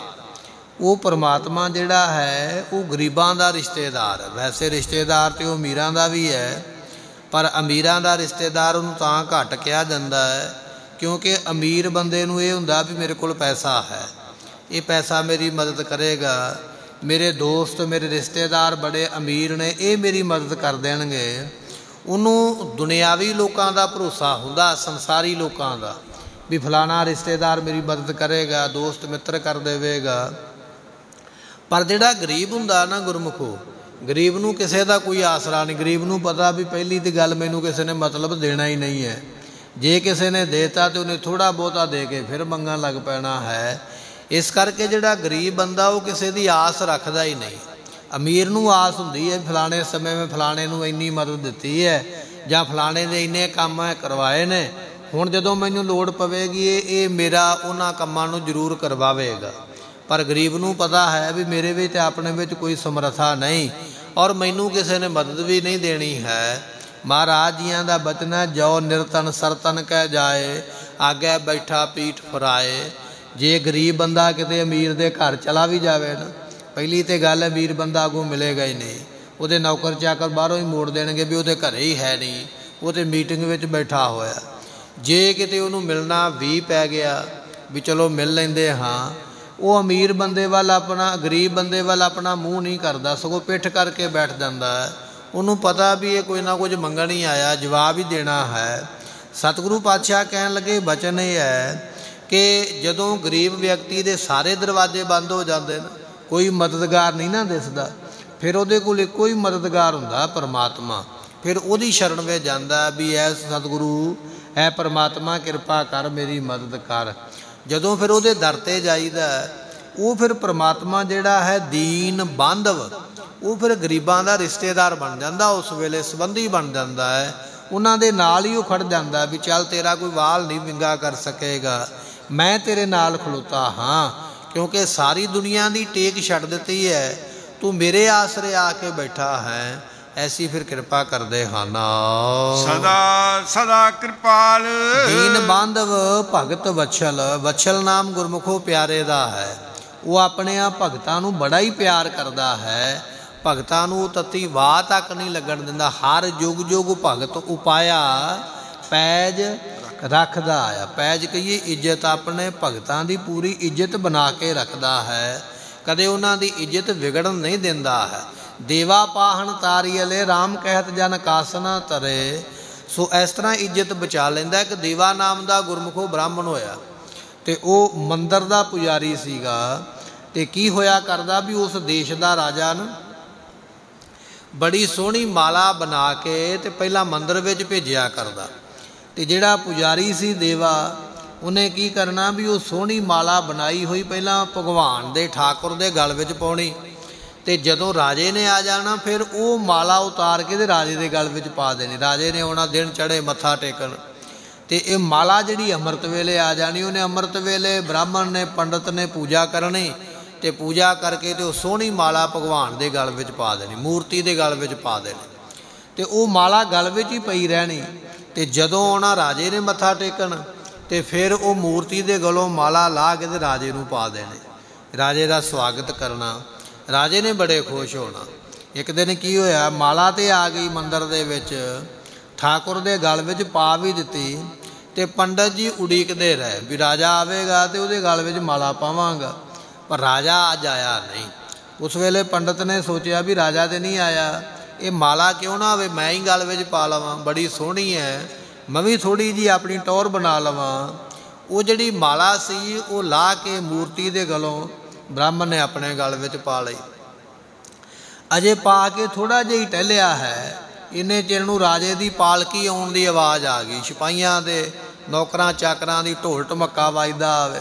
ਉਹ ਪਰਮਾਤਮਾ ਜਿਹੜਾ ਹੈ ਉਹ ਗਰੀਬਾਂ ਦਾ ਰਿਸ਼ਤੇਦਾਰ। ਵੈਸੇ ਰਿਸ਼ਤੇਦਾਰ ਤੇ ਉਹ ਅਮੀਰਾਂ ਦਾ ਵੀ ਹੈ ਪਰ ਅਮੀਰਾਂ ਦਾ ਰਿਸ਼ਤੇਦਾਰ ਉਹਨੂੰ ਤਾਂ ਘੱਟ ਕਿਹਾ ਜਾਂਦਾ ਹੈ ਕਿਉਂਕਿ ਅਮੀਰ ਬੰਦੇ ਨੂੰ ਇਹ ਹੁੰਦਾ ਵੀ ਮੇਰੇ ਕੋਲ ਪੈਸਾ ਹੈ। ਇਹ ਪੈਸਾ ਮੇਰੀ ਮਦਦ ਕਰੇਗਾ। ਮੇਰੇ ਦੋਸਤ, ਮੇਰੇ ਰਿਸ਼ਤੇਦਾਰ ਬੜੇ ਅਮੀਰ ਨੇ, ਇਹ ਮੇਰੀ ਮਦਦ ਕਰ ਦੇਣਗੇ। ਉਹਨੂੰ ਦੁਨਿਆਵੀ ਲੋਕਾਂ ਦਾ ਭਰੋਸਾ ਹੁੰਦਾ, ਸੰਸਾਰੀ ਲੋਕਾਂ ਦਾ। ਵੀ ਫਲਾਣਾ ਰਿਸ਼ਤੇਦਾਰ ਮੇਰੀ ਮਦਦ ਕਰੇਗਾ, ਦੋਸਤ ਮਿੱਤਰ ਕਰ ਦੇਵੇਗਾ। ਪਰ ਜਿਹੜਾ ਗਰੀਬ ਹੁੰਦਾ ਨਾ ਗੁਰਮੁਖੋ, ਗਰੀਬ ਨੂੰ ਕਿਸੇ ਦਾ ਕੋਈ ਆਸਰਾ ਨਹੀਂ। ਗਰੀਬ ਨੂੰ ਪਤਾ ਵੀ ਪਹਿਲੀ ਤੇ ਗੱਲ ਮੈਨੂੰ ਕਿਸੇ ਨੇ ਮਤਲਬ ਦੇਣਾ ਹੀ ਨਹੀਂ ਹੈ। ਜੇ ਕਿਸੇ ਨੇ ਦੇਤਾ ਤੇ ਉਹਨੇ ਥੋੜਾ ਬਹੁਤਾ ਦੇ ਕੇ ਫਿਰ ਮੰਗਣ ਲੱਗ ਪੈਣਾ ਹੈ। ਇਸ ਕਰਕੇ ਜਿਹੜਾ ਗਰੀਬ ਬੰਦਾ ਉਹ ਕਿਸੇ ਦੀ ਆਸ ਰੱਖਦਾ ਹੀ ਨਹੀਂ। ਅਮੀਰ ਨੂੰ ਆਸ ਹੁੰਦੀ ਹੈ, ਫਲਾਣੇ ਸਮੇਂ ਵਿੱਚ ਫਲਾਣੇ ਨੂੰ ਇੰਨੀ ਮਦਦ ਦਿੱਤੀ ਹੈ, ਜਾਂ ਫਲਾਣੇ ਦੇ ਇੰਨੇ ਕੰਮ ਕਰਵਾਏ ਨੇ, ਹੁਣ ਜਦੋਂ ਮੈਨੂੰ ਲੋੜ ਪਵੇਗੀ, ਇਹ ਮੇਰਾ ਉਹਨਾਂ ਕੰਮਾਂ ਨੂੰ ਜ਼ਰੂਰ ਕਰਵਾਵੇਗਾ। ਪਰ ਗਰੀਬ ਨੂੰ ਪਤਾ ਹੈ ਵੀ ਮੇਰੇ ਵਿੱਚ ਆਪਣੇ ਵਿੱਚ ਕੋਈ ਸਮਰੱਥਾ ਨਹੀਂ, ਔਰ ਮੈਨੂੰ ਕਿਸੇ ਨੇ ਮਦਦ ਵੀ ਨਹੀਂ ਦੇਣੀ ਹੈ। ਮਹਾਰਾਜ ਜੀਆਂ ਦਾ ਬਚਨ ਹੈ, ਜੋ ਨਿਰਤਨ ਸਰਤਨ ਕਹਿ ਜਾਏ, ਆਗੇ ਬੈਠਾ ਪੀਠ ਫਰਾਏ। ਜੇ ਗਰੀਬ ਬੰਦਾ ਕਿਤੇ ਅਮੀਰ ਦੇ ਘਰ ਚਲਾ ਵੀ ਜਾਵੇ ਨਾ, ਪਹਿਲੀ ਤੇ ਗੱਲ ਅਮੀਰ ਬੰਦਾ ਕੋ ਮਿਲੇਗਾ ਹੀ ਨਹੀਂ। ਉਹਦੇ ਨੌਕਰ ਚਾਕਰ ਬਾਹਰੋਂ ਹੀ ਮੋੜ ਦੇਣਗੇ ਵੀ ਉਹਦੇ ਘਰੇ ਹੀ ਹੈ ਨਹੀਂ, ਉਹ ਤੇ ਮੀਟਿੰਗ ਵਿੱਚ ਬੈਠਾ ਹੋਇਆ। ਜੇ ਕਿਤੇ ਉਹਨੂੰ ਮਿਲਣਾ ਵੀ ਪੈ ਗਿਆ, ਵੀ ਚਲੋ ਮਿਲ ਲੈਂਦੇ ਹਾਂ, ਉਹ ਅਮੀਰ ਬੰਦੇ ਵੱਲ ਆਪਣਾ, ਗਰੀਬ ਬੰਦੇ ਵੱਲ ਆਪਣਾ ਮੂੰਹ ਨਹੀਂ ਕਰਦਾ, ਸਗੋਂ ਪਿੱਠ ਕਰਕੇ ਬੈਠ ਜਾਂਦਾ ਹੈ। ਉਹਨੂੰ ਪਤਾ ਵੀ ਇਹ ਕੋਈ ਨਾ ਕੁਝ ਮੰਗਣ ਹੀ ਆਇਆ, ਜਵਾਬ ਹੀ ਦੇਣਾ ਹੈ। ਸਤਿਗੁਰੂ ਪਾਤਸ਼ਾਹ ਕਹਿਣ ਲੱਗੇ, ਬਚਨ ਇਹ ਹੈ ਕਿ ਜਦੋਂ ਗਰੀਬ ਵਿਅਕਤੀ ਦੇ ਸਾਰੇ ਦਰਵਾਜ਼ੇ ਬੰਦ ਹੋ ਜਾਂਦੇ ਨੇ, ਕੋਈ ਮਦਦਗਾਰ ਨਹੀਂ ਨਾ ਦਿਸਦਾ। ਫਿਰ ਉਹਦੇ ਕੋਲ ਇੱਕੋ ਹੀ ਮਦਦਗਾਰ ਹੁੰਦਾ ਪਰਮਾਤਮਾ। ਫਿਰ ਉਹਦੀ ਸ਼ਰਨ ਵਿੱਚ ਜਾਂਦਾ ਵੀ ਐ ਸਤਿਗੁਰੂ, ਐ ਪਰਮਾਤਮਾ, ਕਿਰਪਾ ਕਰ ਮੇਰੀ ਮਦਦ ਕਰ। ਜਦੋਂ ਫਿਰ ਉਹਦੇ ਦਰ ਤੇ ਜਾਈਦਾ, ਉਹ ਫਿਰ ਪਰਮਾਤਮਾ ਜਿਹੜਾ ਹੈ ਦੀਨ ਬਾਂਧਵ, ਉਹ ਫਿਰ ਗਰੀਬਾਂ ਦਾ ਰਿਸ਼ਤੇਦਾਰ ਬਣ ਜਾਂਦਾ, ਉਸ ਵੇਲੇ ਸੰਬੰਧੀ ਬਣ ਜਾਂਦਾ ਹੈ। ਉਹਨਾਂ ਦੇ ਨਾਲ ਹੀ ਉਹ ਖੜ ਜਾਂਦਾ ਵੀ ਚੱਲ ਤੇਰਾ ਕੋਈ ਵਾਲ ਨਹੀਂ ਵਿੰਗਾ ਕਰ ਸਕੇਗਾ। ਮੈਂ ਤੇਰੇ ਨਾਲ ਖਲੋਤਾ ਹਾਂ ਕਿਉਂਕਿ ਸਾਰੀ ਦੁਨੀਆ ਦੀ ਟੇਕ ਛੱਡ ਦਿੱਤੀ ਹੈ। ਤੂੰ ਮੇਰੇ ਆਸਰੇ ਆ ਕੇ ਬੈਠਾ ਹੈ ਐਸੀ ਫਿਰ ਕਿਰਪਾ ਕਰਦੇ ਹਨ ਸਦਾ ਸਦਾ ਕਿਰਪਾਲ। ਦੀਨ ਬਾਂਧਵ ਭਗਤ ਵਛਲ ਵਛਲ ਨਾਮ ਗੁਰਮੁਖੋ ਪਿਆਰੇ ਦਾ ਹੈ। ਉਹ ਆਪਣੇ ਆ ਭਗਤਾਂ ਨੂੰ ਬੜਾ ਹੀ ਪਿਆਰ ਕਰਦਾ ਹੈ। ਭਗਤਾਂ ਨੂੰ ਤਤੀ ਵਾਹ ਤੱਕ ਨਹੀਂ ਲੱਗਣ ਦਿੰਦਾ। ਹਰ ਯੁਗ ਯੁਗ ਭਗਤ ਉਪਾਇਆ ਪੈਜ ਰੱਖਦਾ ਆ ਪੈਜ ਕਹੀਏ, ਇੱਜ਼ਤ ਆਪਣੇ ਭਗਤਾਂ ਦੀ ਪੂਰੀ ਇੱਜ਼ਤ ਬਣਾ ਕੇ ਰੱਖਦਾ ਹੈ। ਕਦੇ ਉਹਨਾਂ ਦੀ ਇੱਜ਼ਤ ਵਿਗੜਨ ਨਹੀਂ ਦਿੰਦਾ ਹੈ। ਦੇਵਾ ਪਾਹਣ ਤਾਰੀਲੇ RAM ਕਹਿਤ ਜਨ ਕਾਸਨਾ ਤਰੇ। ਸੋ ਇਸ ਤਰ੍ਹਾਂ ਇੱਜ਼ਤ ਬਚਾ ਲੈਂਦਾ ਇੱਕ ਦੇਵਾ ਨਾਮ ਦਾ ਗੁਰਮੁਖੋ ਬ੍ਰਾਹਮਣ ਹੋਇਆ। ਤੇ ਉਹ ਮੰਦਰ ਦਾ ਪੁਜਾਰੀ ਸੀਗਾ। ਤੇ ਕੀ ਹੋਇਆ ਕਰਦਾ ਵੀ ਉਸ ਦੇਸ਼ ਦਾ ਰਾਜਾ ਨਾ ਬੜੀ ਸੋਹਣੀ ਮਾਲਾ ਬਣਾ ਕੇ ਤੇ ਪਹਿਲਾਂ ਮੰਦਰ ਵਿੱਚ ਭੇਜਿਆ ਕਰਦਾ। ਤੇ ਜਿਹੜਾ ਪੁਜਾਰੀ ਸੀ ਦੇਵਾ, ਉਹਨੇ ਕੀ ਕਰਨਾ ਵੀ ਉਹ ਸੋਹਣੀ ਮਾਲਾ ਬਣਾਈ ਹੋਈ ਪਹਿਲਾਂ ਭਗਵਾਨ ਦੇ ਠਾਕੁਰ ਦੇ ਗਲ ਵਿੱਚ ਪਾਉਣੀ ਤੇ ਜਦੋਂ ਰਾਜੇ ਨੇ ਆ ਜਾਣਾ, ਫਿਰ ਉਹ ਮਾਲਾ ਉਤਾਰ ਕੇ ਤੇ ਰਾਜੇ ਦੇ ਗਲ ਵਿੱਚ ਪਾ ਦੇਣੀ। ਰਾਜੇ ਨੇ ਆਉਣਾ, ਦਿਨ ਚੜੇ ਮੱਥਾ ਟੇਕਣ। ਤੇ ਇਹ ਮਾਲਾ ਜਿਹੜੀ ਅੰਮ੍ਰਿਤ ਵੇਲੇ ਆ ਜਾਣੀ, ਉਹਨੇ ਅੰਮ੍ਰਿਤ ਵੇਲੇ ਬ੍ਰਾਹਮਣ ਨੇ, ਪੰਡਤ ਨੇ ਪੂਜਾ ਕਰਨੀ ਤੇ ਪੂਜਾ ਕਰਕੇ ਤੇ ਉਹ ਸੋਹਣੀ ਮਾਲਾ ਭਗਵਾਨ ਦੇ ਗਲ ਵਿੱਚ ਪਾ ਦੇਣੀ, ਮੂਰਤੀ ਦੇ ਗਲ ਵਿੱਚ ਪਾ ਦੇਣੀ। ਤੇ ਉਹ ਮਾਲਾ ਗਲ ਵਿੱਚ ਹੀ ਪਈ ਰਹਿਣੀ। ਤੇ ਜਦੋਂ ਆਉਣਾ ਰਾਜੇ ਨੇ ਮੱਥਾ ਟੇਕਣ ਤੇ ਫਿਰ ਉਹ ਮੂਰਤੀ ਦੇ ਗਲੋਂ ਮਾਲਾ ਲਾ ਕੇ ਤੇ ਰਾਜੇ ਨੂੰ ਪਾ ਦੇਣੇ। ਰਾਜੇ ਦਾ ਸਵਾਗਤ ਕਰਨਾ। ਰਾਜੇ ਨੇ ਬੜੇ ਖੁਸ਼ ਹੋਣਾ। ਇੱਕ ਦਿਨ ਕੀ ਹੋਇਆ, ਮਾਲਾ ਤੇ ਆ ਗਈ ਮੰਦਰ ਦੇ ਵਿੱਚ। ਠਾਕੁਰ ਦੇ ਗਲ ਵਿੱਚ ਪਾ ਵੀ ਦਿੱਤੀ ਤੇ ਪੰਡਤ ਜੀ ਉਡੀਕਦੇ ਰਹੇ ਵੀ ਰਾਜਾ ਆਵੇਗਾ ਤੇ ਉਹਦੇ ਗਲ ਵਿੱਚ ਮਾਲਾ ਪਾਵਾਂਗਾ। ਪਰ ਰਾਜਾ ਅੱਜ ਆਇਆ ਨਹੀਂ। ਉਸ ਵੇਲੇ ਪੰਡਤ ਨੇ ਸੋਚਿਆ ਵੀ ਰਾਜਾ ਤੇ ਨਹੀਂ ਆਇਆ। ਇਹ ਮਾਲਾ ਕਿਉਂ ਨਾ ਹੋਵੇ ਮੈਂ ਹੀ ਗਲ ਵਿੱਚ ਪਾ ਲਵਾਂ, ਬੜੀ ਸੋਹਣੀ ਹੈ। ਮੈਂ ਵੀ ਥੋੜੀ ਜੀ ਆਪਣੀ ਟੌਰ ਬਣਾ ਲਵਾਂ। ਉਹ ਜਿਹੜੀ ਮਾਲਾ ਸੀ, ਉਹ ਲਾ ਕੇ ਮੂਰਤੀ ਦੇ ਗਲੋਂ ਬ੍ਰਾਹਮਣ ਨੇ ਆਪਣੇ ਗਲ ਵਿੱਚ ਪਾ ਲਈ। ਅਜੇ ਪਾ ਕੇ ਥੋੜਾ ਜਿਹਾ ਹੀ ਟਹਿਲਿਆ ਹੈ। ਇੰਨੇ ਚਿਰ ਨੂੰ ਰਾਜੇ ਦੀ ਪਾਲਕੀ ਆਉਣ ਦੀ ਆਵਾਜ਼ ਆ ਗਈ। ਸਿਪਾਹੀਆਂ ਦੇ ਨੌਕਰਾਂ ਚਾਕਰਾਂ ਦੀ ਢੋਲ ਢਮੱਕਾ ਵੱਜਦਾ ਆਵੇ।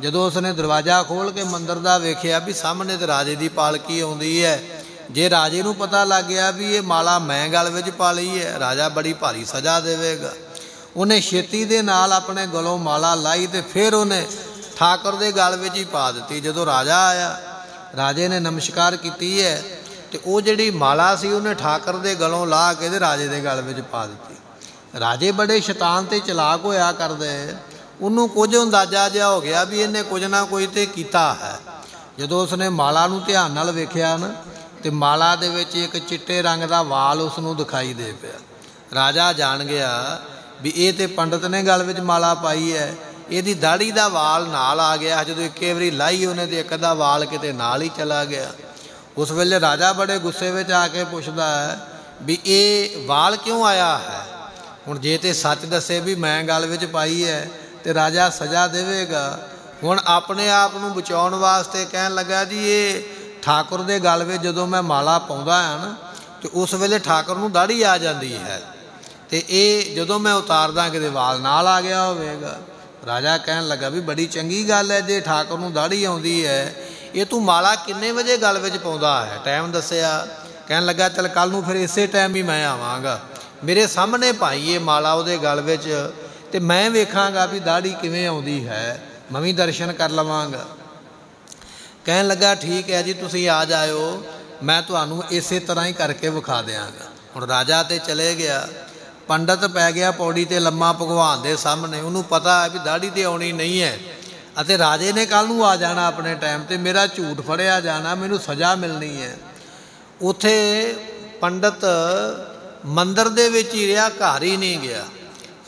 ਜਦੋਂ ਉਸਨੇ ਦਰਵਾਜ਼ਾ ਖੋਲ ਕੇ ਮੰਦਰ ਦਾ ਵੇਖਿਆ ਵੀ ਸਾਹਮਣੇ ਤੇ ਰਾਜੇ ਦੀ ਪਾਲਕੀ ਆਉਂਦੀ ਹੈ ਜੇ ਰਾਜੇ ਨੂੰ ਪਤਾ ਲੱਗ ਗਿਆ ਵੀ ਇਹ ਮਾਲਾ ਮੈਂ ਗਲ ਵਿੱਚ ਪਾ ਲਈ ਹੈ, ਰਾਜਾ ਬੜੀ ਭਾਰੀ ਸਜ਼ਾ ਦੇਵੇਗਾ। ਉਹਨੇ ਛੇਤੀ ਦੇ ਨਾਲ ਆਪਣੇ ਗਲੋਂ ਮਾਲਾ ਲਾਈ ਤੇ ਫਿਰ ਉਹਨੇ ਠਾਕੁਰ ਦੇ ਗਲ ਵਿੱਚ ਹੀ ਪਾ ਦਿੱਤੀ। ਜਦੋਂ ਰਾਜਾ ਆਇਆ, ਰਾਜੇ ਨੇ ਨਮਸਕਾਰ ਕੀਤੀ ਹੈ ਤੇ ਉਹ ਜਿਹੜੀ ਮਾਲਾ ਸੀ ਉਹਨੇ ਠਾਕਰ ਦੇ ਗਲੋਂ ਲਾ ਕੇ ਤੇ ਰਾਜੇ ਦੇ ਗਲ ਵਿੱਚ ਪਾ ਦਿੱਤੀ। ਰਾਜੇ ਬੜੇ ਸ਼ੈਤਾਨ ਤੇ ਚਲਾਕ ਹੋਇਆ ਕਰਦੇ ਉਹਨੂੰ ਕੁਝ ਅੰਦਾਜ਼ਾ ਜਿਹਾ ਹੋ ਗਿਆ ਵੀ ਇਹਨੇ ਕੁਝ ਨਾ ਕੁਝ ਤੇ ਕੀਤਾ ਹੈ। ਜਦੋਂ ਉਸਨੇ ਮਾਲਾ ਨੂੰ ਧਿਆਨ ਨਾਲ ਵੇਖਿਆ ਨਾ ਤੇ ਮਾਲਾ ਦੇ ਵਿੱਚ ਇੱਕ ਚਿੱਟੇ ਰੰਗ ਦਾ ਵਾਲ ਉਸ ਨੂੰ ਦਿਖਾਈ ਦੇ ਪਿਆ। ਰਾਜਾ ਜਾਣ ਗਿਆ ਵੀ ਇਹ ਤੇ ਪੰਡਤ ਨੇ ਗਲ ਵਿੱਚ ਮਾਲਾ ਪਾਈ ਹੈ। ਇਹਦੀ ਦਾੜੀ ਦਾ ਵਾਲ ਨਾਲ ਆ ਗਿਆ। ਜਦੋਂ ਇੱਕੇ ਵਾਰੀ ਲਾਈ ਉਹਨੇ ਤੇ ਇੱਕ ਦਾ ਵਾਲ ਕਿਤੇ ਨਾਲ ਹੀ ਚਲਾ ਗਿਆ। ਉਸ ਵੇਲੇ ਰਾਜਾ ਬੜੇ ਗੁੱਸੇ ਵਿੱਚ ਆ ਕੇ ਪੁੱਛਦਾ ਹੈ ਵੀ ਇਹ ਵਾਲ ਕਿਉਂ ਆਇਆ ਹੈ? ਹੁਣ ਜੇ ਤੇ ਸੱਚ ਦੱਸੇ ਵੀ ਮੈਂ ਗਲ ਵਿੱਚ ਪਾਈ ਹੈ ਤੇ ਰਾਜਾ ਸਜ਼ਾ ਦੇਵੇਗਾ। ਹੁਣ ਆਪਣੇ ਆਪ ਨੂੰ ਬਚਾਉਣ ਵਾਸਤੇ ਕਹਿਣ ਲੱਗਾ ਜੀ, ਇਹ ਠਾਕੁਰ ਦੇ ਗਲ ਵਿੱਚ ਜਦੋਂ ਮੈਂ ਮਾਲਾ ਪਾਉਂਦਾ ਹਾਂ ਨਾ, ਤੇ ਉਸ ਵੇਲੇ ਠਾਕੁਰ ਨੂੰ ਦਾੜੀ ਆ ਜਾਂਦੀ ਹੈ। ਤੇ ਇਹ ਜਦੋਂ ਮੈਂ ਉਤਾਰਦਾ ਕਿਤੇ ਵਾਲ ਨਾਲ ਆ ਗਿਆ ਹੋਵੇਗਾ, ਰਾਜਾ ਕਹਿਣ ਲੱਗਾ ਵੀ ਬੜੀ ਚੰਗੀ ਗੱਲ ਹੈ, ਜੇ ਠਾਕੁਰ ਨੂੰ ਦਾੜੀ ਆਉਂਦੀ ਹੈ, ਇਹ ਤੂੰ ਮਾਲਾ ਕਿੰਨੇ ਵਜੇ ਗਲ ਵਿੱਚ ਪਾਉਂਦਾ ਹੈ? ਟਾਈਮ ਦੱਸਿਆ। ਕਹਿਣ ਲੱਗਾ, ਚਲ ਕੱਲ ਨੂੰ ਫਿਰ ਇਸੇ ਟਾਈਮ ਹੀ ਮੈਂ ਆਵਾਂਗਾ। ਮੇਰੇ ਸਾਹਮਣੇ ਭਾਈ ਇਹ ਮਾਲਾ ਉਹਦੇ ਗਲ ਵਿੱਚ, ਤੇ ਮੈਂ ਵੇਖਾਂਗਾ ਵੀ ਦਾੜੀ ਕਿਵੇਂ ਆਉਂਦੀ ਹੈ। ਮੈਂ ਵੀ ਦਰਸ਼ਨ ਕਰ ਲਵਾਂਗਾ। ਕਹਿਣ ਲੱਗਾ, ਠੀਕ ਹੈ ਜੀ, ਤੁਸੀਂ ਆ ਜਾਇਓ। ਮੈਂ ਤੁਹਾਨੂੰ ਇਸੇ ਤਰ੍ਹਾਂ ਹੀ ਕਰਕੇ ਵਿਖਾ ਦਿਆਂਗਾ। ਹੁਣ ਰਾਜਾ ਤੇ ਚਲੇ ਗਿਆ। ਪੰਡਤ ਪੈ ਗਿਆ ਪੌੜੀ ਤੇ ਲੰਮਾ ਭਗਵਾਨ ਦੇ ਸਾਹਮਣੇ। ਉਹਨੂੰ ਪਤਾ ਹੈ ਵੀ ਦਾੜੀ ਤੇ ਆਉਣੀ ਨਹੀਂ ਹੈ। ਅਤੇ ਰਾਜੇ ਨੇ ਕੱਲ ਨੂੰ ਆ ਜਾਣਾ ਆਪਣੇ ਟਾਈਮ ਤੇ। ਮੇਰਾ ਝੂਠ ਫੜਿਆ ਜਾਣਾ, ਮੈਨੂੰ ਸਜ਼ਾ ਮਿਲਣੀ ਹੈ। ਉਥੇ ਪੰਡਤ ਮੰਦਰ ਦੇ ਵਿੱਚ ਹੀ ਰਿਹਾ, ਘਰ ਹੀ ਨਹੀਂ ਗਿਆ।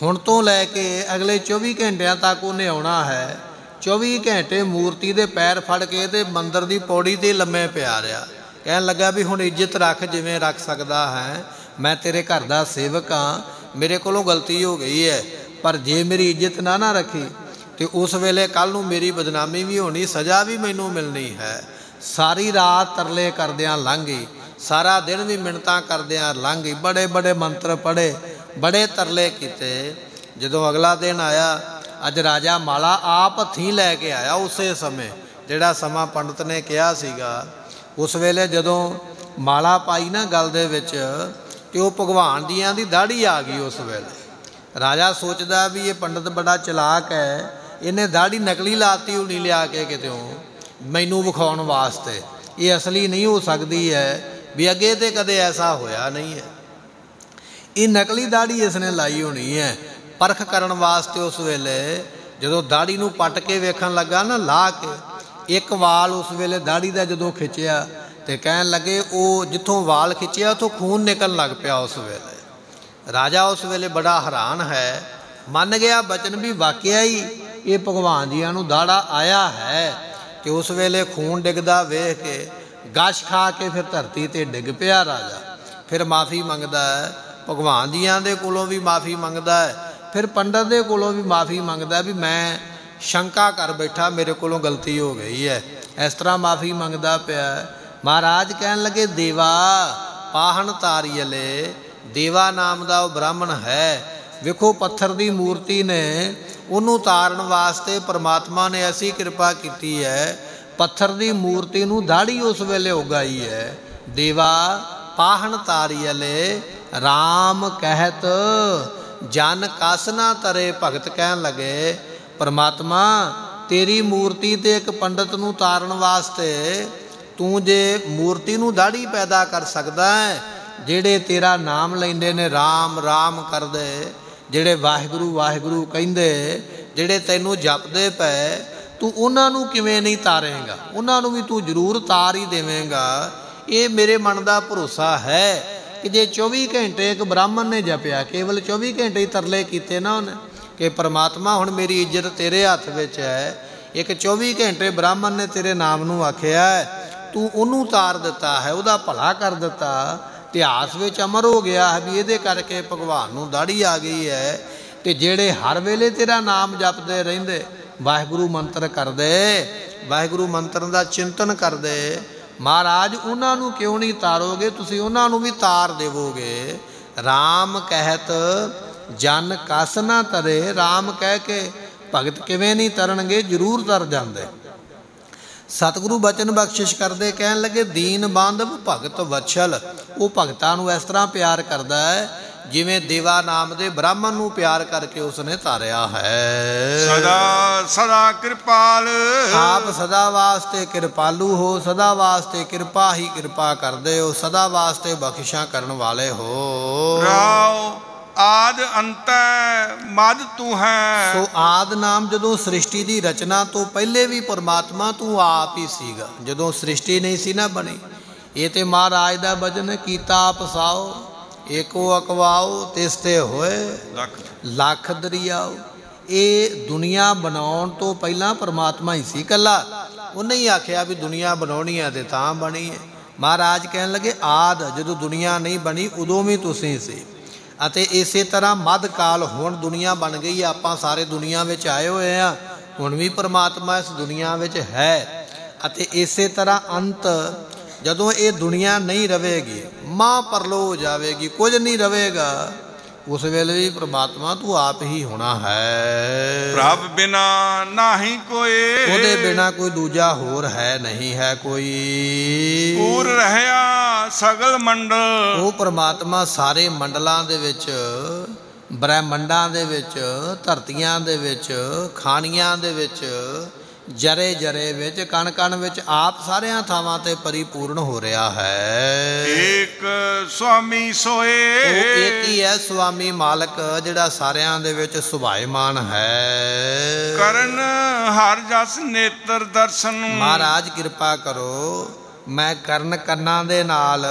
ਹੁਣ ਤੋਂ ਲੈ ਕੇ ਅਗਲੇ 24 ਘੰਟਿਆਂ ਤੱਕ ਉਹਨੇ ਆਉਣਾ ਹੈ। 24 ਘੰਟੇ ਮੂਰਤੀ ਦੇ ਪੈਰ ਫੜ ਕੇ ਤੇ ਮੰਦਰ ਦੀ ਪੌੜੀ ਤੇ ਲੰਮੇ ਪਿਆ ਰਿਹਾ। ਕਹਿਣ ਲੱਗਾ ਵੀ ਹੁਣ ਇੱਜ਼ਤ ਰੱਖ ਜਿਵੇਂ ਰੱਖ ਸਕਦਾ ਹੈ। ਮੈਂ ਤੇਰੇ ਘਰ ਦਾ ਸੇਵਕ ਹਾਂ। ਮੇਰੇ ਕੋਲੋਂ ਗਲਤੀ ਹੋ ਗਈ ਹੈ। ਪਰ ਜੇ ਮੇਰੀ ਇੱਜ਼ਤ ਨਾ ਨਾ ਰੱਖੀ, ਤੇ ਉਸ ਵੇਲੇ ਕੱਲ ਨੂੰ ਮੇਰੀ ਬਦਨਾਮੀ ਵੀ ਹੋਣੀ, ਸਜ਼ਾ ਵੀ ਮੈਨੂੰ ਮਿਲਣੀ ਹੈ। ਸਾਰੀ ਰਾਤ ਤਰਲੇ ਕਰਦਿਆਂ ਲੰਘ ਗਈ। ਸਾਰਾ ਦਿਨ ਵੀ ਮਿੰਟਾਂ ਕਰਦਿਆਂ ਲੰਘ ਗਈ। ਬੜੇ ਬੜੇ ਮੰਤਰ ਪੜੇ ਬੜੇ ਤਰਲੇ ਕੀਤੇ। ਜਦੋਂ ਅਗਲਾ ਦਿਨ ਆਇਆ ਅੱਜ ਰਾਜਾ ਮਾਲਾ ਆਪ ਹੱਥੀਂ ਲੈ ਕੇ ਆਇਆ ਉਸੇ ਸਮੇਂ। ਜਿਹੜਾ ਸਮਾਂ ਪੰਡਤ ਨੇ ਕਿਹਾ ਸੀਗਾ, ਉਸ ਵੇਲੇ ਜਦੋਂ ਮਾਲਾ ਪਾਈ ਨਾ ਗਲ ਦੇ ਵਿੱਚ, ਤੇ ਉਹ ਭਗਵਾਨ ਦੀਆਂ ਦੀ ਦਾੜੀ ਆ ਗਈ ਉਸ ਵੇਲੇ। ਰਾਜਾ ਸੋਚਦਾ ਵੀ ਇਹ ਪੰਡਤ ਬੜਾ ਚਲਾਕ ਹੈ, ਇਹਨੇ ਦਾੜੀ ਨਕਲੀ ਲਾਤੀ ਨਹੀਂ ਲਿਆ ਕੇ ਕਿਤੇੋਂ ਮੈਨੂੰ ਵਿਖਾਉਣ ਵਾਸਤੇ। ਇਹ ਅਸਲੀ ਨਹੀਂ ਹੋ ਸਕਦੀ ਹੈ ਵੀ ਅੱਗੇ ਤੇ ਕਦੇ ਐਸਾ ਹੋਇਆ ਨਹੀਂ ਹੈ। ਇਹ ਨਕਲੀ ਦਾੜੀ ਇਸਨੇ ਲਾਈ ਹੋਣੀ ਹੈ। ਪਰਖ ਕਰਨ ਵਾਸਤੇ ਉਸ ਵੇਲੇ ਜਦੋਂ ਦਾੜੀ ਨੂੰ ਪੱਟ ਕੇ ਵੇਖਣ ਲੱਗਾ ਨਾ, ਲਾ ਕੇ, ਇੱਕ ਵਾਲ ਉਸ ਵੇਲੇ ਦਾੜੀ ਦਾ ਜਦੋਂ ਖਿੱਚਿਆ ਤੇ ਕਹਿਣ ਲੱਗੇ, ਉਹ ਜਿੱਥੋਂ ਵਾਲ ਖਿੱਚਿਆ, ਉਥੋਂ ਖੂਨ ਨਿਕਲਣ ਲੱਗ ਪਿਆ ਉਸ ਵੇਲੇ। ਰਾਜਾ ਉਸ ਵੇਲੇ ਬੜਾ ਹੈਰਾਨ ਹੈ। ਮੰਨ ਗਿਆ, ਬਚਨ ਵੀ ਵਾਕਿਆ ਹੀ ਇਹ ਭਗਵਾਨ ਜੀਆਂ ਨੂੰ ਦਾੜਾ ਆਇਆ ਹੈ ਕਿ ਉਸ ਵੇਲੇ ਖੂਨ ਡਿੱਗਦਾ ਵੇਖ ਕੇ, ਗਸ਼ ਖਾ ਕੇ ਫਿਰ ਧਰਤੀ ਤੇ ਡਿੱਗ ਪਿਆ ਰਾਜਾ। ਫਿਰ ਮਾਫੀ ਮੰਗਦਾ ਹੈ। ਭਗਵਾਨ ਜੀਆਂ ਦੇ ਕੋਲੋਂ ਵੀ ਮਾਫੀ ਮੰਗਦਾ ਹੈ। ਫਿਰ ਪੰਡਤ ਦੇ ਕੋਲੋਂ ਵੀ ਮਾਫੀ ਮੰਗਦਾ ਵੀ ਮੈਂ ਸ਼ੰਕਾ ਕਰ ਬੈਠਾ, ਮੇਰੇ ਕੋਲੋਂ ਗਲਤੀ ਹੋ ਗਈ ਹੈ। ਇਸ ਤਰ੍ਹਾਂ ਮਾਫੀ ਮੰਗਦਾ ਪਿਆ। ਮਹਾਰਾਜ ਕਹਿਣ ਲੱਗੇ, ਦੇਵਾ, ਪਾਹਣ ਤਾਰੀਲੇ ਦੇਵਾ ਨਾਮ ਦਾ ਉਹ ਬ੍ਰਾਹਮਣ ਹੈ। ਵੇਖੋ, ਪੱਥਰ ਦੀ ਮੂਰਤੀ ਨੇ ਉਹਨੂੰ ਤਾਰਨ ਵਾਸਤੇ ਪ੍ਰਮਾਤਮਾ ਨੇ ਐਸੀ ਕਿਰਪਾ ਕੀਤੀ ਹੈ। ਪੱਥਰ ਦੀ ਮੂਰਤੀ ਨੂੰ ਦਾੜੀ ਉਸ ਵੇਲੇ ਉਗਾਈ ਹੈ। ਦੇਵਾ, ਪਾਹਣ ਤਾਰੀਲੇ RAM ਕਹਿਤ ਜਨ ਕਸਨਾ ਤਰੇ ਭਗਤ ਕਹਿਣ ਲੱਗੇ, ਪਰਮਾਤਮਾ, ਤੇਰੀ ਮੂਰਤੀ ਤੇ ਇੱਕ ਪੰਡਤ ਨੂੰ ਤਾਰਨ ਵਾਸਤੇ ਤੂੰ ਜੇ ਮੂਰਤੀ ਨੂੰ ਦਾੜੀ ਪੈਦਾ ਕਰ ਸਕਦਾ ਹੈ, ਜਿਹੜੇ ਤੇਰਾ ਨਾਮ ਲੈਂਦੇ ਨੇ RAM RAM ਕਰਦੇ, ਜਿਹੜੇ ਵਾਹਿਗੁਰੂ ਵਾਹਿਗੁਰੂ ਕਹਿੰਦੇ, ਜਿਹੜੇ ਤੈਨੂੰ ਜਪਦੇ ਪਏ, ਤੂੰ ਉਹਨਾਂ ਨੂੰ ਕਿਵੇਂ ਨਹੀਂ ਤਾਰੇਗਾ? ਉਹਨਾਂ ਨੂੰ ਵੀ ਤੂੰ ਜ਼ਰੂਰ ਤਾਰ ਹੀ ਦੇਵੇਂਗਾ। ਇਹ ਮੇਰੇ ਮਨ ਦਾ ਭਰੋਸਾ ਹੈ। ਕਿ ਜੇ 24 ਘੰਟੇ ਇੱਕ ਬ੍ਰਾਹਮਣ ਨੇ ਜਪਿਆ, ਕੇਵਲ 24 ਘੰਟੇ ਹੀ ਤਰਲੇ ਕੀਤੇ ਨਾ ਉਹਨੇ, ਕਿ ਪ੍ਰਮਾਤਮਾ ਹੁਣ ਮੇਰੀ ਇੱਜ਼ਤ ਤੇਰੇ ਹੱਥ ਵਿੱਚ ਹੈ, ਇੱਕ 24 ਘੰਟੇ ਬ੍ਰਾਹਮਣ ਨੇ ਤੇਰੇ ਨਾਮ ਨੂੰ ਆਖਿਆ ਤੂੰ ਉਹਨੂੰ ਉਤਾਰ ਦਿੱਤਾ ਹੈ, ਉਹਦਾ ਭਲਾ ਕਰ ਦਿੱਤਾ, ਇਤਿਹਾਸ ਵਿੱਚ ਅਮਰ ਹੋ ਗਿਆ ਹੈ ਵੀ ਇਹਦੇ ਕਰਕੇ ਭਗਵਾਨ ਨੂੰ ਦਾੜੀ ਆ ਗਈ ਹੈ, ਤੇ ਜਿਹੜੇ ਹਰ ਵੇਲੇ ਤੇਰਾ ਨਾਮ ਜਪਦੇ ਰਹਿੰਦੇ, ਵਾਹਿਗੁਰੂ ਮੰਤਰ ਕਰਦੇ, ਵਾਹਿਗੁਰੂ ਮੰਤਰ ਦਾ ਚਿੰਤਨ ਕਰਦੇ ਮਹਾਰਾਜ, ਉਹਨਾਂ ਨੂੰ ਕਿਉਂ ਨਹੀਂ ਤਾਰੋਗੇ? ਤੁਸੀਂ ਉਹਨਾਂ ਨੂੰ ਵੀ ਤਾਰ ਦੇਵੋਗੇ। RAM ਕਹਿਤ, ਜਨ ਕਸ ਨਾ ਤਰੇ। RAM ਕਹਿ ਕੇ, ਭਗਤ ਕਿਵੇਂ ਨਹੀਂ ਤਰਨਗੇ? ਜ਼ਰੂਰ ਤਰ ਜਾਂਦੇ। ਸਤਿਗੁਰੂ ਬਚਨ ਬਖਸ਼ਿਸ਼ ਕਰਦੇ, ਕਹਿਣ ਲੱਗੇ, ਦੀਨ ਬਾਂਧਵ ਭਗਤ ਵਛਲ। ਉਹ ਭਗਤਾਂ ਨੂੰ ਇਸ ਤਰ੍ਹਾਂ ਪਿਆਰ ਕਰਦਾ ਹੈ ਜਿਵੇਂ ਦੇਵਾ ਨਾਮ ਦੇ ਬ੍ਰਾਹਮਣ ਨੂੰ ਪਿਆਰ ਕਰਕੇ ਉਸਨੇ ਧਾਰਿਆ ਹੈ। ਸਦਾ ਸਦਾ ਕਿਰਪਾਲ। ਆਪ ਸਦਾ ਵਾਸਤੇ ਕਿਰਪਾਲੂ ਹੋ ਸਦਾ ਵਾਸਤੇ ਕਿਰਪਾ ਹੀ ਕਿਰਪਾ ਕਰਦੇ ਹੋ ਸਦਾ ਵਾਸਤੇ ਬਖਸ਼ਿਸ਼ਾਂ ਕਰਨ ਵਾਲੇ ਹੋ। ਰਾਉ ਆਦ ਅੰਤ ਮਦ ਤੂੰ ਹੈ। ਸੋ ਆਦ ਨਾਮ ਜਦੋਂ ਸ੍ਰਿਸ਼ਟੀ ਦੀ ਰਚਨਾ ਤੋਂ ਪਹਿਲੇ ਵੀ ਪਰਮਾਤਮਾ ਤੂੰ ਆਪ ਹੀ ਸੀਗਾ। ਜਦੋਂ ਸ੍ਰਿਸ਼ਟੀ ਨਹੀਂ ਸੀ ਨਾ ਬਣੀ ਇਹ ਤੇ ਮਹਾਰਾਜ ਦਾ ਬਚਨ ਕੀਤਾ ਆਪ ਸਾਓ। ਏਕੋ ਅਕਵਾਓ ਤਿਸ ਤੇ ਹੋਏ ਲੱਖ। ਲੱਖ ਦਰਿਆਓ। ਇਹ ਦੁਨੀਆ ਬਣਾਉਣ ਤੋਂ ਪਹਿਲਾਂ ਪਰਮਾਤਮਾ ਹੀ ਸੀ ਕੱਲਾ ਉਹਨੇ ਹੀ ਆਖਿਆ ਵੀ ਦੁਨੀਆ ਬਣਾਉਣੀ ਹੈ ਤੇ ਤਾਂ ਬਣੀ ਹੈ। ਮਹਾਰਾਜ ਕਹਿਣ ਲੱਗੇ ਆਦ ਜਦੋਂ ਦੁਨੀਆ ਨਹੀਂ ਬਣੀ ਉਦੋਂ ਵੀ ਤੁਸੀਂ ਸੀ। ਅਤੇ ਇਸੇ ਤਰ੍ਹਾਂ ਮੱਧ ਕਾਲ ਹੁਣ ਦੁਨੀਆ ਬਣ ਗਈ ਆਪਾਂ ਸਾਰੇ ਦੁਨੀਆ ਵਿੱਚ ਆਏ ਹੋਏ ਆ ਹੁਣ ਵੀ ਪਰਮਾਤਮਾ ਇਸ ਦੁਨੀਆ ਵਿੱਚ ਹੈ। ਅਤੇ ਇਸੇ ਤਰ੍ਹਾਂ ਅੰਤ ਜਦੋਂ ਇਹ ਦੁਨੀਆ ਨਹੀਂ ਰਵੇਗੀ ਮਾਂ ਪਰਲੋ ਹੋ ਜਾਵੇਗੀ ਕੁਝ ਨਹੀਂ ਰਵੇਗਾ ਉਸ ਵੇਲੇ ਵੀ ਪ੍ਰਮਾਤਮਾ ਤੂੰ ਆਪ ਹੀ ਹੋਣਾ ਹੈ। ਪ੍ਰਭ ਬਿਨਾ ਨਾਹੀ ਕੋਏ ਉਹਦੇ ਬਿਨਾ ਕੋਈ ਦੂਜਾ ਹੋਰ ਹੈ ਨਹੀਂ ਹੈ ਕੋਈ। ਪੂਰ ਰਹਿਆ ਸਗਲ ਮੰਡਲ। ਉਹ ਪ੍ਰਮਾਤਮਾ ਸਾਰੇ ਮੰਡਲਾਂ ਦੇ ਵਿੱਚ ਬ੍ਰਹਿਮੰਡਾਂ ਦੇ ਵਿੱਚ ਧਰਤੀਆਂ ਦੇ ਵਿੱਚ ਖਾਣੀਆਂ ਦੇ ਵਿੱਚ ਜਰੇ ਜਰੇ ਵਿੱਚ ਕਣ ਕਣ ਵਿੱਚ ਆਪ ਸਾਰਿਆਂ ਥਾਵਾਂ ਤੇ ਪਰਿਪੂਰਨ ਹੋ ਰਿਹਾ ਹੈ। ਏਕ ਸੁਆਮੀ ਸੋਏ। ਉਹ ਹੀ ਹੈ ਸੁਆਮੀ ਮਾਲਕ ਜਿਹੜਾ ਸਾਰਿਆਂ ਦੇ ਵਿੱਚ ਸੁਭਾਇਮਾਨ ਹੈ। ਕਰਨ ਹਰ ਜਸ ਨੇਤਰ ਦਰਸ਼ਨ। ਮਹਾਰਾਜ ਕਿਰਪਾ ਕਰੋ ਮੈਂ ਕਰਨ ਕੰਨਾਂ ਦੇ ਨਾਲ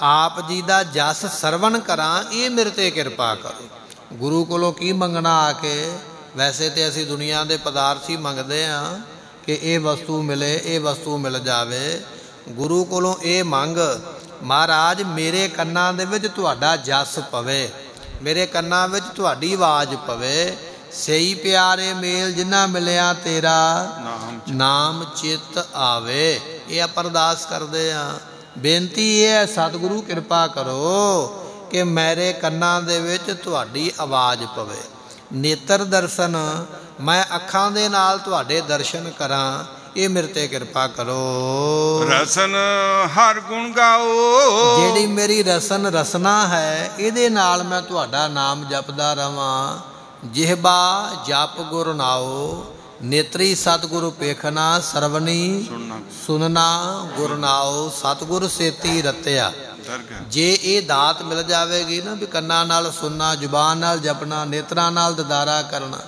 ਆਪ ਜੀ ਦਾ ਜਸ ਸਰਵਣ ਕਰਾਂ ਇਹ ਮੇਰੇ ਤੇ ਕਿਰਪਾ ਕਰੋ। ਗੁਰੂ ਕੋਲੋਂ ਕੀ ਮੰਗਣਾ ਆ ਕੇ ਵੈਸੇ ਤੇ ਅਸੀਂ ਦੁਨੀਆ ਦੇ ਪਦਾਰਥ ਹੀ ਮੰਗਦੇ ਆ ਕਿ ਇਹ ਵਸਤੂ ਮਿਲੇ ਇਹ ਵਸਤੂ ਮਿਲ ਜਾਵੇ। ਗੁਰੂ ਕੋਲੋਂ ਇਹ ਮੰਗ ਮਹਾਰਾਜ ਮੇਰੇ ਕੰਨਾਂ ਦੇ ਵਿੱਚ ਤੁਹਾਡਾ ਜਸ ਪਵੇ ਮੇਰੇ ਕੰਨਾਂ ਵਿੱਚ ਤੁਹਾਡੀ ਆਵਾਜ਼ ਪਵੇ। ਸਈ ਪਿਆਰੇ ਮੇਲ ਜਿਨ੍ਹਾਂ ਮਿਲਿਆ ਤੇਰਾ ਨਾਮ ਨਾਮ ਚਿੱਤ ਆਵੇ। ਇਹ ਆਪਾਂ ਅਰਦਾਸ ਕਰਦੇ ਆ ਬੇਨਤੀ ਇਹ ਹੈ ਸਤਿਗੁਰੂ ਕਿਰਪਾ ਕਰੋ ਕਿ ਮੇਰੇ ਕੰਨਾਂ ਦੇ ਵਿੱਚ ਤੁਹਾਡੀ ਆਵਾਜ਼ ਪਵੇ। ਨੇਤਰ ਦਰਸ਼ਨ ਮੈਂ ਅੱਖਾਂ ਦੇ ਨਾਲ ਤੁਹਾਡੇ ਦਰਸ਼ਨ ਕਰਾਂ ਇਹ ਮੇਰੇ ਤੇ ਕਿਰਪਾ ਕਰੋ। ਰਸਨ ਹਰ ਗੁਣ ਗਾਓ। ਜਿਹੜੀ ਮੇਰੀ ਰਸਨ ਰਸਨਾ ਹੈ ਇਹਦੇ ਨਾਲ ਮੈਂ ਤੁਹਾਡਾ ਨਾਮ ਜਪਦਾ ਰਵਾਂ। ਜਿਹਬਾ ਜਪ ਗੁਰ ਨਾਓ ਨੇਤਰੀ ਸਤਿਗੁਰੂ ਪੇਖਣਾ ਸਰਵਣੀ ਸੁਨਣਾ ਗੁਰ ਨਾਓ ਸਤਿਗੁਰ ਸੇਤੀ ਰਤਿਆ। ਜੇ ਇਹ ਦਾਤ ਮਿਲ ਜਾਵੇਗੀ ਨਾ ਵੀ ਕੰਨਾਂ ਨਾਲ ਸੁਣਨਾ, ਜ਼ੁਬਾਨ ਨਾਲ ਜਪਣਾ, ਨੇਤਰਾਂ ਨਾਲ ਦਦਾਰਾ ਕਰਨਾ,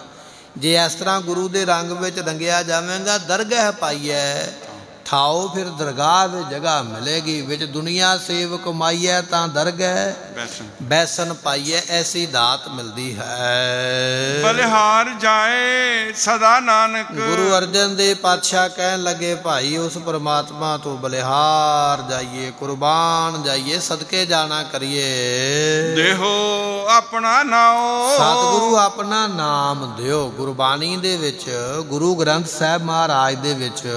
ਜੇ ਇਸ ਤਰ੍ਹਾਂ ਗੁਰੂ ਦੇ ਰੰਗ ਵਿੱਚ ਰੰਗਿਆ ਜਾਵੇਗਾ, ਦਰਗਾਹ ਪਾਈਐ। ਠਾਓ ਫਿਰ ਦਰਗਾਹ ਵਿੱਚ ਜਗ੍ਹਾ ਮਿਲੇਗੀ ਵਿੱਚ ਦੁਨੀਆ ਸੇਵ ਕਮਾਈਐ ਤਾਂ ਦਰਗਾਹ ਬੈਸਨ ਬੈਸਨ ਪਾਈਐ ਐਸੀ ਦਾਤ ਮਿਲਦੀ ਹੈ। ਬਲਿਹਾਰ ਜਾਏ ਸਦਾ ਨਾਨਕ। ਗੁਰੂ ਅਰਜਨ ਦੇਵ ਪਾਤਸ਼ਾਹ ਕਹਿਣ ਲੱਗੇ ਭਾਈ ਉਸ ਪ੍ਰਮਾਤਮਾ ਤੋਂ ਬਲਿਹਾਰ ਜਾਈਏ ਕੁਰਬਾਨ ਜਾਈਏ ਸਦਕੇ ਜਾਣਾ ਕਰੀਏ। ਦੇਹੋ ਆਪਣਾ ਨਾਓ ਸਤਿਗੁਰੂ ਆਪਣਾ ਨਾਮ ਦਿਓ। ਗੁਰਬਾਣੀ ਦੇ ਵਿੱਚ ਗੁਰੂ ਗ੍ਰੰਥ ਸਾਹਿਬ ਮਹਾਰਾਜ ਦੇ ਵਿੱਚ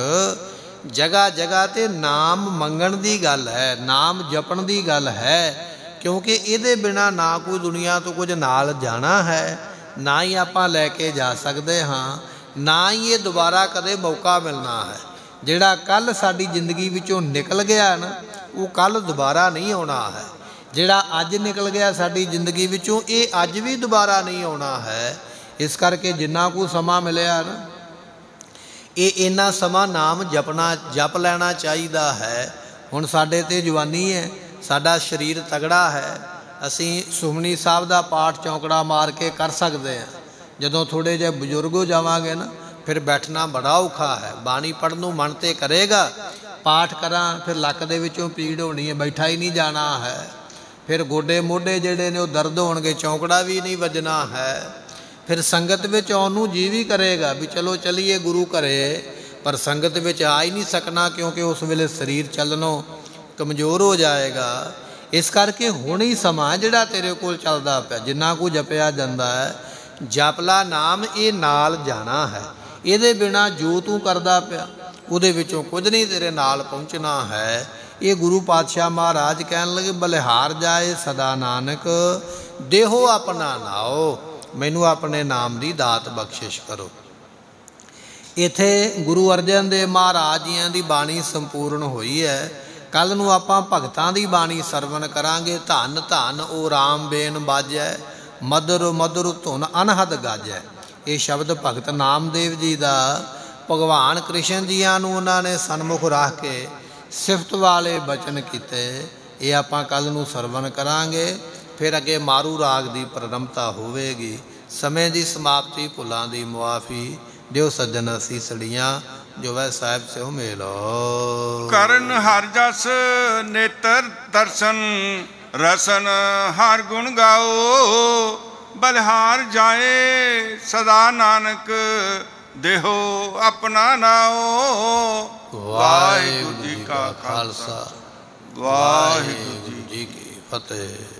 ਜਗਾ ਜਗਾ ਤੇ ਨਾਮ ਮੰਗਣ ਦੀ ਗੱਲ ਹੈ, ਨਾਮ ਜਪਣ ਦੀ ਗੱਲ ਹੈ, ਕਿਉਂਕਿ ਇਹਦੇ ਬਿਨਾ ਨਾ ਕੋਈ ਦੁਨੀਆ ਤੋਂ ਕੁਝ ਨਾਲ ਜਾਣਾ ਹੈ, ਨਾ ਹੀ ਆਪਾਂ ਲੈ ਕੇ ਜਾ ਸਕਦੇ ਹਾਂ, ਨਾ ਹੀ ਇਹ ਦੁਬਾਰਾ ਕਦੇ ਮੌਕਾ ਮਿਲਣਾ ਹੈ। ਜਿਹੜਾ ਕੱਲ ਸਾਡੀ ਜ਼ਿੰਦਗੀ ਵਿੱਚੋਂ ਨਿਕਲ ਗਿਆ ਨਾ, ਉਹ ਕੱਲ ਦੁਬਾਰਾ ਨਹੀਂ ਆਉਣਾ ਹੈ। ਜਿਹੜਾ ਅੱਜ ਨਿਕਲ ਗਿਆ ਸਾਡੀ ਜ਼ਿੰਦਗੀ ਵਿੱਚੋਂ, ਇਹ ਅੱਜ ਵੀ ਦੁਬਾਰਾ ਨਹੀਂ ਆਉਣਾ ਹੈ। ਇਸ ਕਰਕੇ ਜਿੰਨਾ ਕੁ ਸਮਾਂ ਮਿਲਿਆ ਨਾ ਇਹ ਇੰਨਾ ਸਮਾਂ ਨਾਮ ਜਪਣਾ, ਜਪ ਲੈਣਾ ਚਾਹੀਦਾ ਹੈ। ਹੁਣ ਸਾਡੇ ਤੇ ਜਵਾਨੀ ਹੈ, ਸਾਡਾ ਸਰੀਰ ਤਗੜਾ ਹੈ। ਅਸੀਂ ਸੁਖਮਨੀ ਸਾਹਿਬ ਦਾ ਪਾਠ ਚੌਂਕੜਾ ਮਾਰ ਕੇ ਕਰ ਸਕਦੇ ਹਾਂ। ਜਦੋਂ ਥੋੜੇ ਜਿਹਾ ਬਜ਼ੁਰਗ ਹੋ ਜਾਵਾਂਗੇ ਨਾ, ਫਿਰ ਬੈਠਣਾ ਬੜਾ ਔਖਾ ਹੈ। ਬਾਣੀ ਪੜਨ ਨੂੰ ਮਨ ਤੇ ਕਰੇਗਾ। ਪਾਠ ਕਰਾਂ, ਫਿਰ ਲੱਕ ਦੇ ਵਿੱਚੋਂ ਪੀੜ ਹੋਣੀ ਹੈ, ਬੈਠਾ ਹੀ ਨਹੀਂ ਜਾਣਾ ਹੈ। ਫਿਰ ਗੋਡੇ ਮੋਢੇ ਜਿਹੜੇ ਨੇ ਉਹ ਦਰਦ ਹੋਣਗੇ, ਚੌਂਕੜਾ ਵੀ ਨਹੀਂ ਵੱਜਣਾ ਹੈ। ਫਿਰ ਸੰਗਤ ਵਿੱਚ ਆਉਣ ਨੂੰ ਜੀ ਵੀ ਕਰੇਗਾ ਵੀ ਚਲੋ ਚਲੀਏ ਗੁਰੂ ਘਰੇ, ਪਰ ਸੰਗਤ ਵਿੱਚ ਆ ਹੀ ਨਹੀਂ ਸਕਣਾ ਕਿਉਂਕਿ ਉਸ ਵੇਲੇ ਸਰੀਰ ਚੱਲਣੋਂ ਕਮਜ਼ੋਰ ਹੋ ਜਾਏਗਾ। ਇਸ ਕਰਕੇ ਹੁਣ ਹੀ ਸਮਾਂ ਜਿਹੜਾ ਤੇਰੇ ਕੋਲ ਚੱਲਦਾ ਪਿਆ, ਜਿੰਨਾ ਕੁ ਜਪਿਆ ਜਾਂਦਾ ਹੈ, ਜਪਲਾ ਨਾਮ ਇਹ ਨਾਲ ਜਾਣਾ ਹੈ। ਇਹਦੇ ਬਿਨਾ ਜੋ ਤੂੰ ਕਰਦਾ ਪਿਆ, ਉਹਦੇ ਵਿੱਚੋਂ ਕੁਝ ਨਹੀਂ ਤੇਰੇ ਨਾਲ ਪਹੁੰਚਣਾ ਹੈ। ਇਹ ਗੁਰੂ ਪਾਤਸ਼ਾਹ ਮਹਾਰਾਜ ਕਹਿਣ ਲੱਗੇ, ਬਲਿਹਾਰ ਜਾਏ ਸਦਾ ਨਾਨਕ, ਦੇਹੋ ਆਪਣਾ ਨਾਓ ਮੈਨੂੰ ਆਪਣੇ ਨਾਮ ਦੀ ਦਾਤ ਬਖਸ਼ਿਸ਼ ਕਰੋ। ਇਥੇ ਗੁਰੂ ਅਰਜਨ ਦੇਵ ਮਹਾਰਾਜ ਜੀਆਂ ਦੀ ਬਾਣੀ ਸੰਪੂਰਨ ਹੋਈ ਹੈ। ਕੱਲ ਨੂੰ ਆਪਾਂ ਭਗਤਾਂ ਦੀ ਬਾਣੀ ਸਰਵਣ ਕਰਾਂਗੇ। ਧੰਨ ਧੰਨ ਉਹ ਰਾਮ ਬੇਨ ਬਾਜੈ ਮਦਰ ਮਦਰ ਧੁਨ ਅਨਹਦ ਗਾਜੈ। ਇਹ ਸ਼ਬਦ ਭਗਤ ਨਾਮਦੇਵ ਜੀ ਦਾ, ਭਗਵਾਨ ਕ੍ਰਿਸ਼ਨ ਜੀਆਂ ਨੂੰ ਉਹਨਾਂ ਨੇ ਸਨਮੁਖ ਰੱਖ ਕੇ ਸਿਫਤ ਵਾਲੇ ਬਚਨ ਕੀਤੇ। ਇਹ ਆਪਾਂ ਕੱਲ ਨੂੰ ਸਰਵਣ ਕਰਾਂਗੇ। ਫਿਰ ਅੱਗੇ ਮਾਰੂ ਰਾਗ ਦੀ ਪ੍ਰਰੰਭਤਾ ਹੋਵੇਗੀ। ਸਮੇਂ ਦੀ ਸਮਾਪਤੀ ਭੁੱਲਾਂ ਦੀ ਮੁਆਫੀ ਦਿਓ ਸੱਜਣ ਅਸੀਂ ਸੜੀਆਂ ਜੋ ਵੈ ਸਾਹਿਬ ਸੇ ਮੇਲੋ। ਕਰਨ ਹਰ ਜਸ ਨੇਤਰ ਦਰਸ਼ਨ ਰਸਨ ਹਰ ਗੁਣ ਗਾਓ ਬਲਹਾਰ ਜਾਏ ਸਦਾ ਨਾਨਕ ਦੇਹੋ ਆਪਣਾ ਨਾਓ। ਵਾਹਿਗੁਰੂ ਜੀ ਕਾ ਖਾਲਸਾ। ਵਾਹਿਗੁਰੂ ਜੀ ਕੀ ਫਤਿਹ।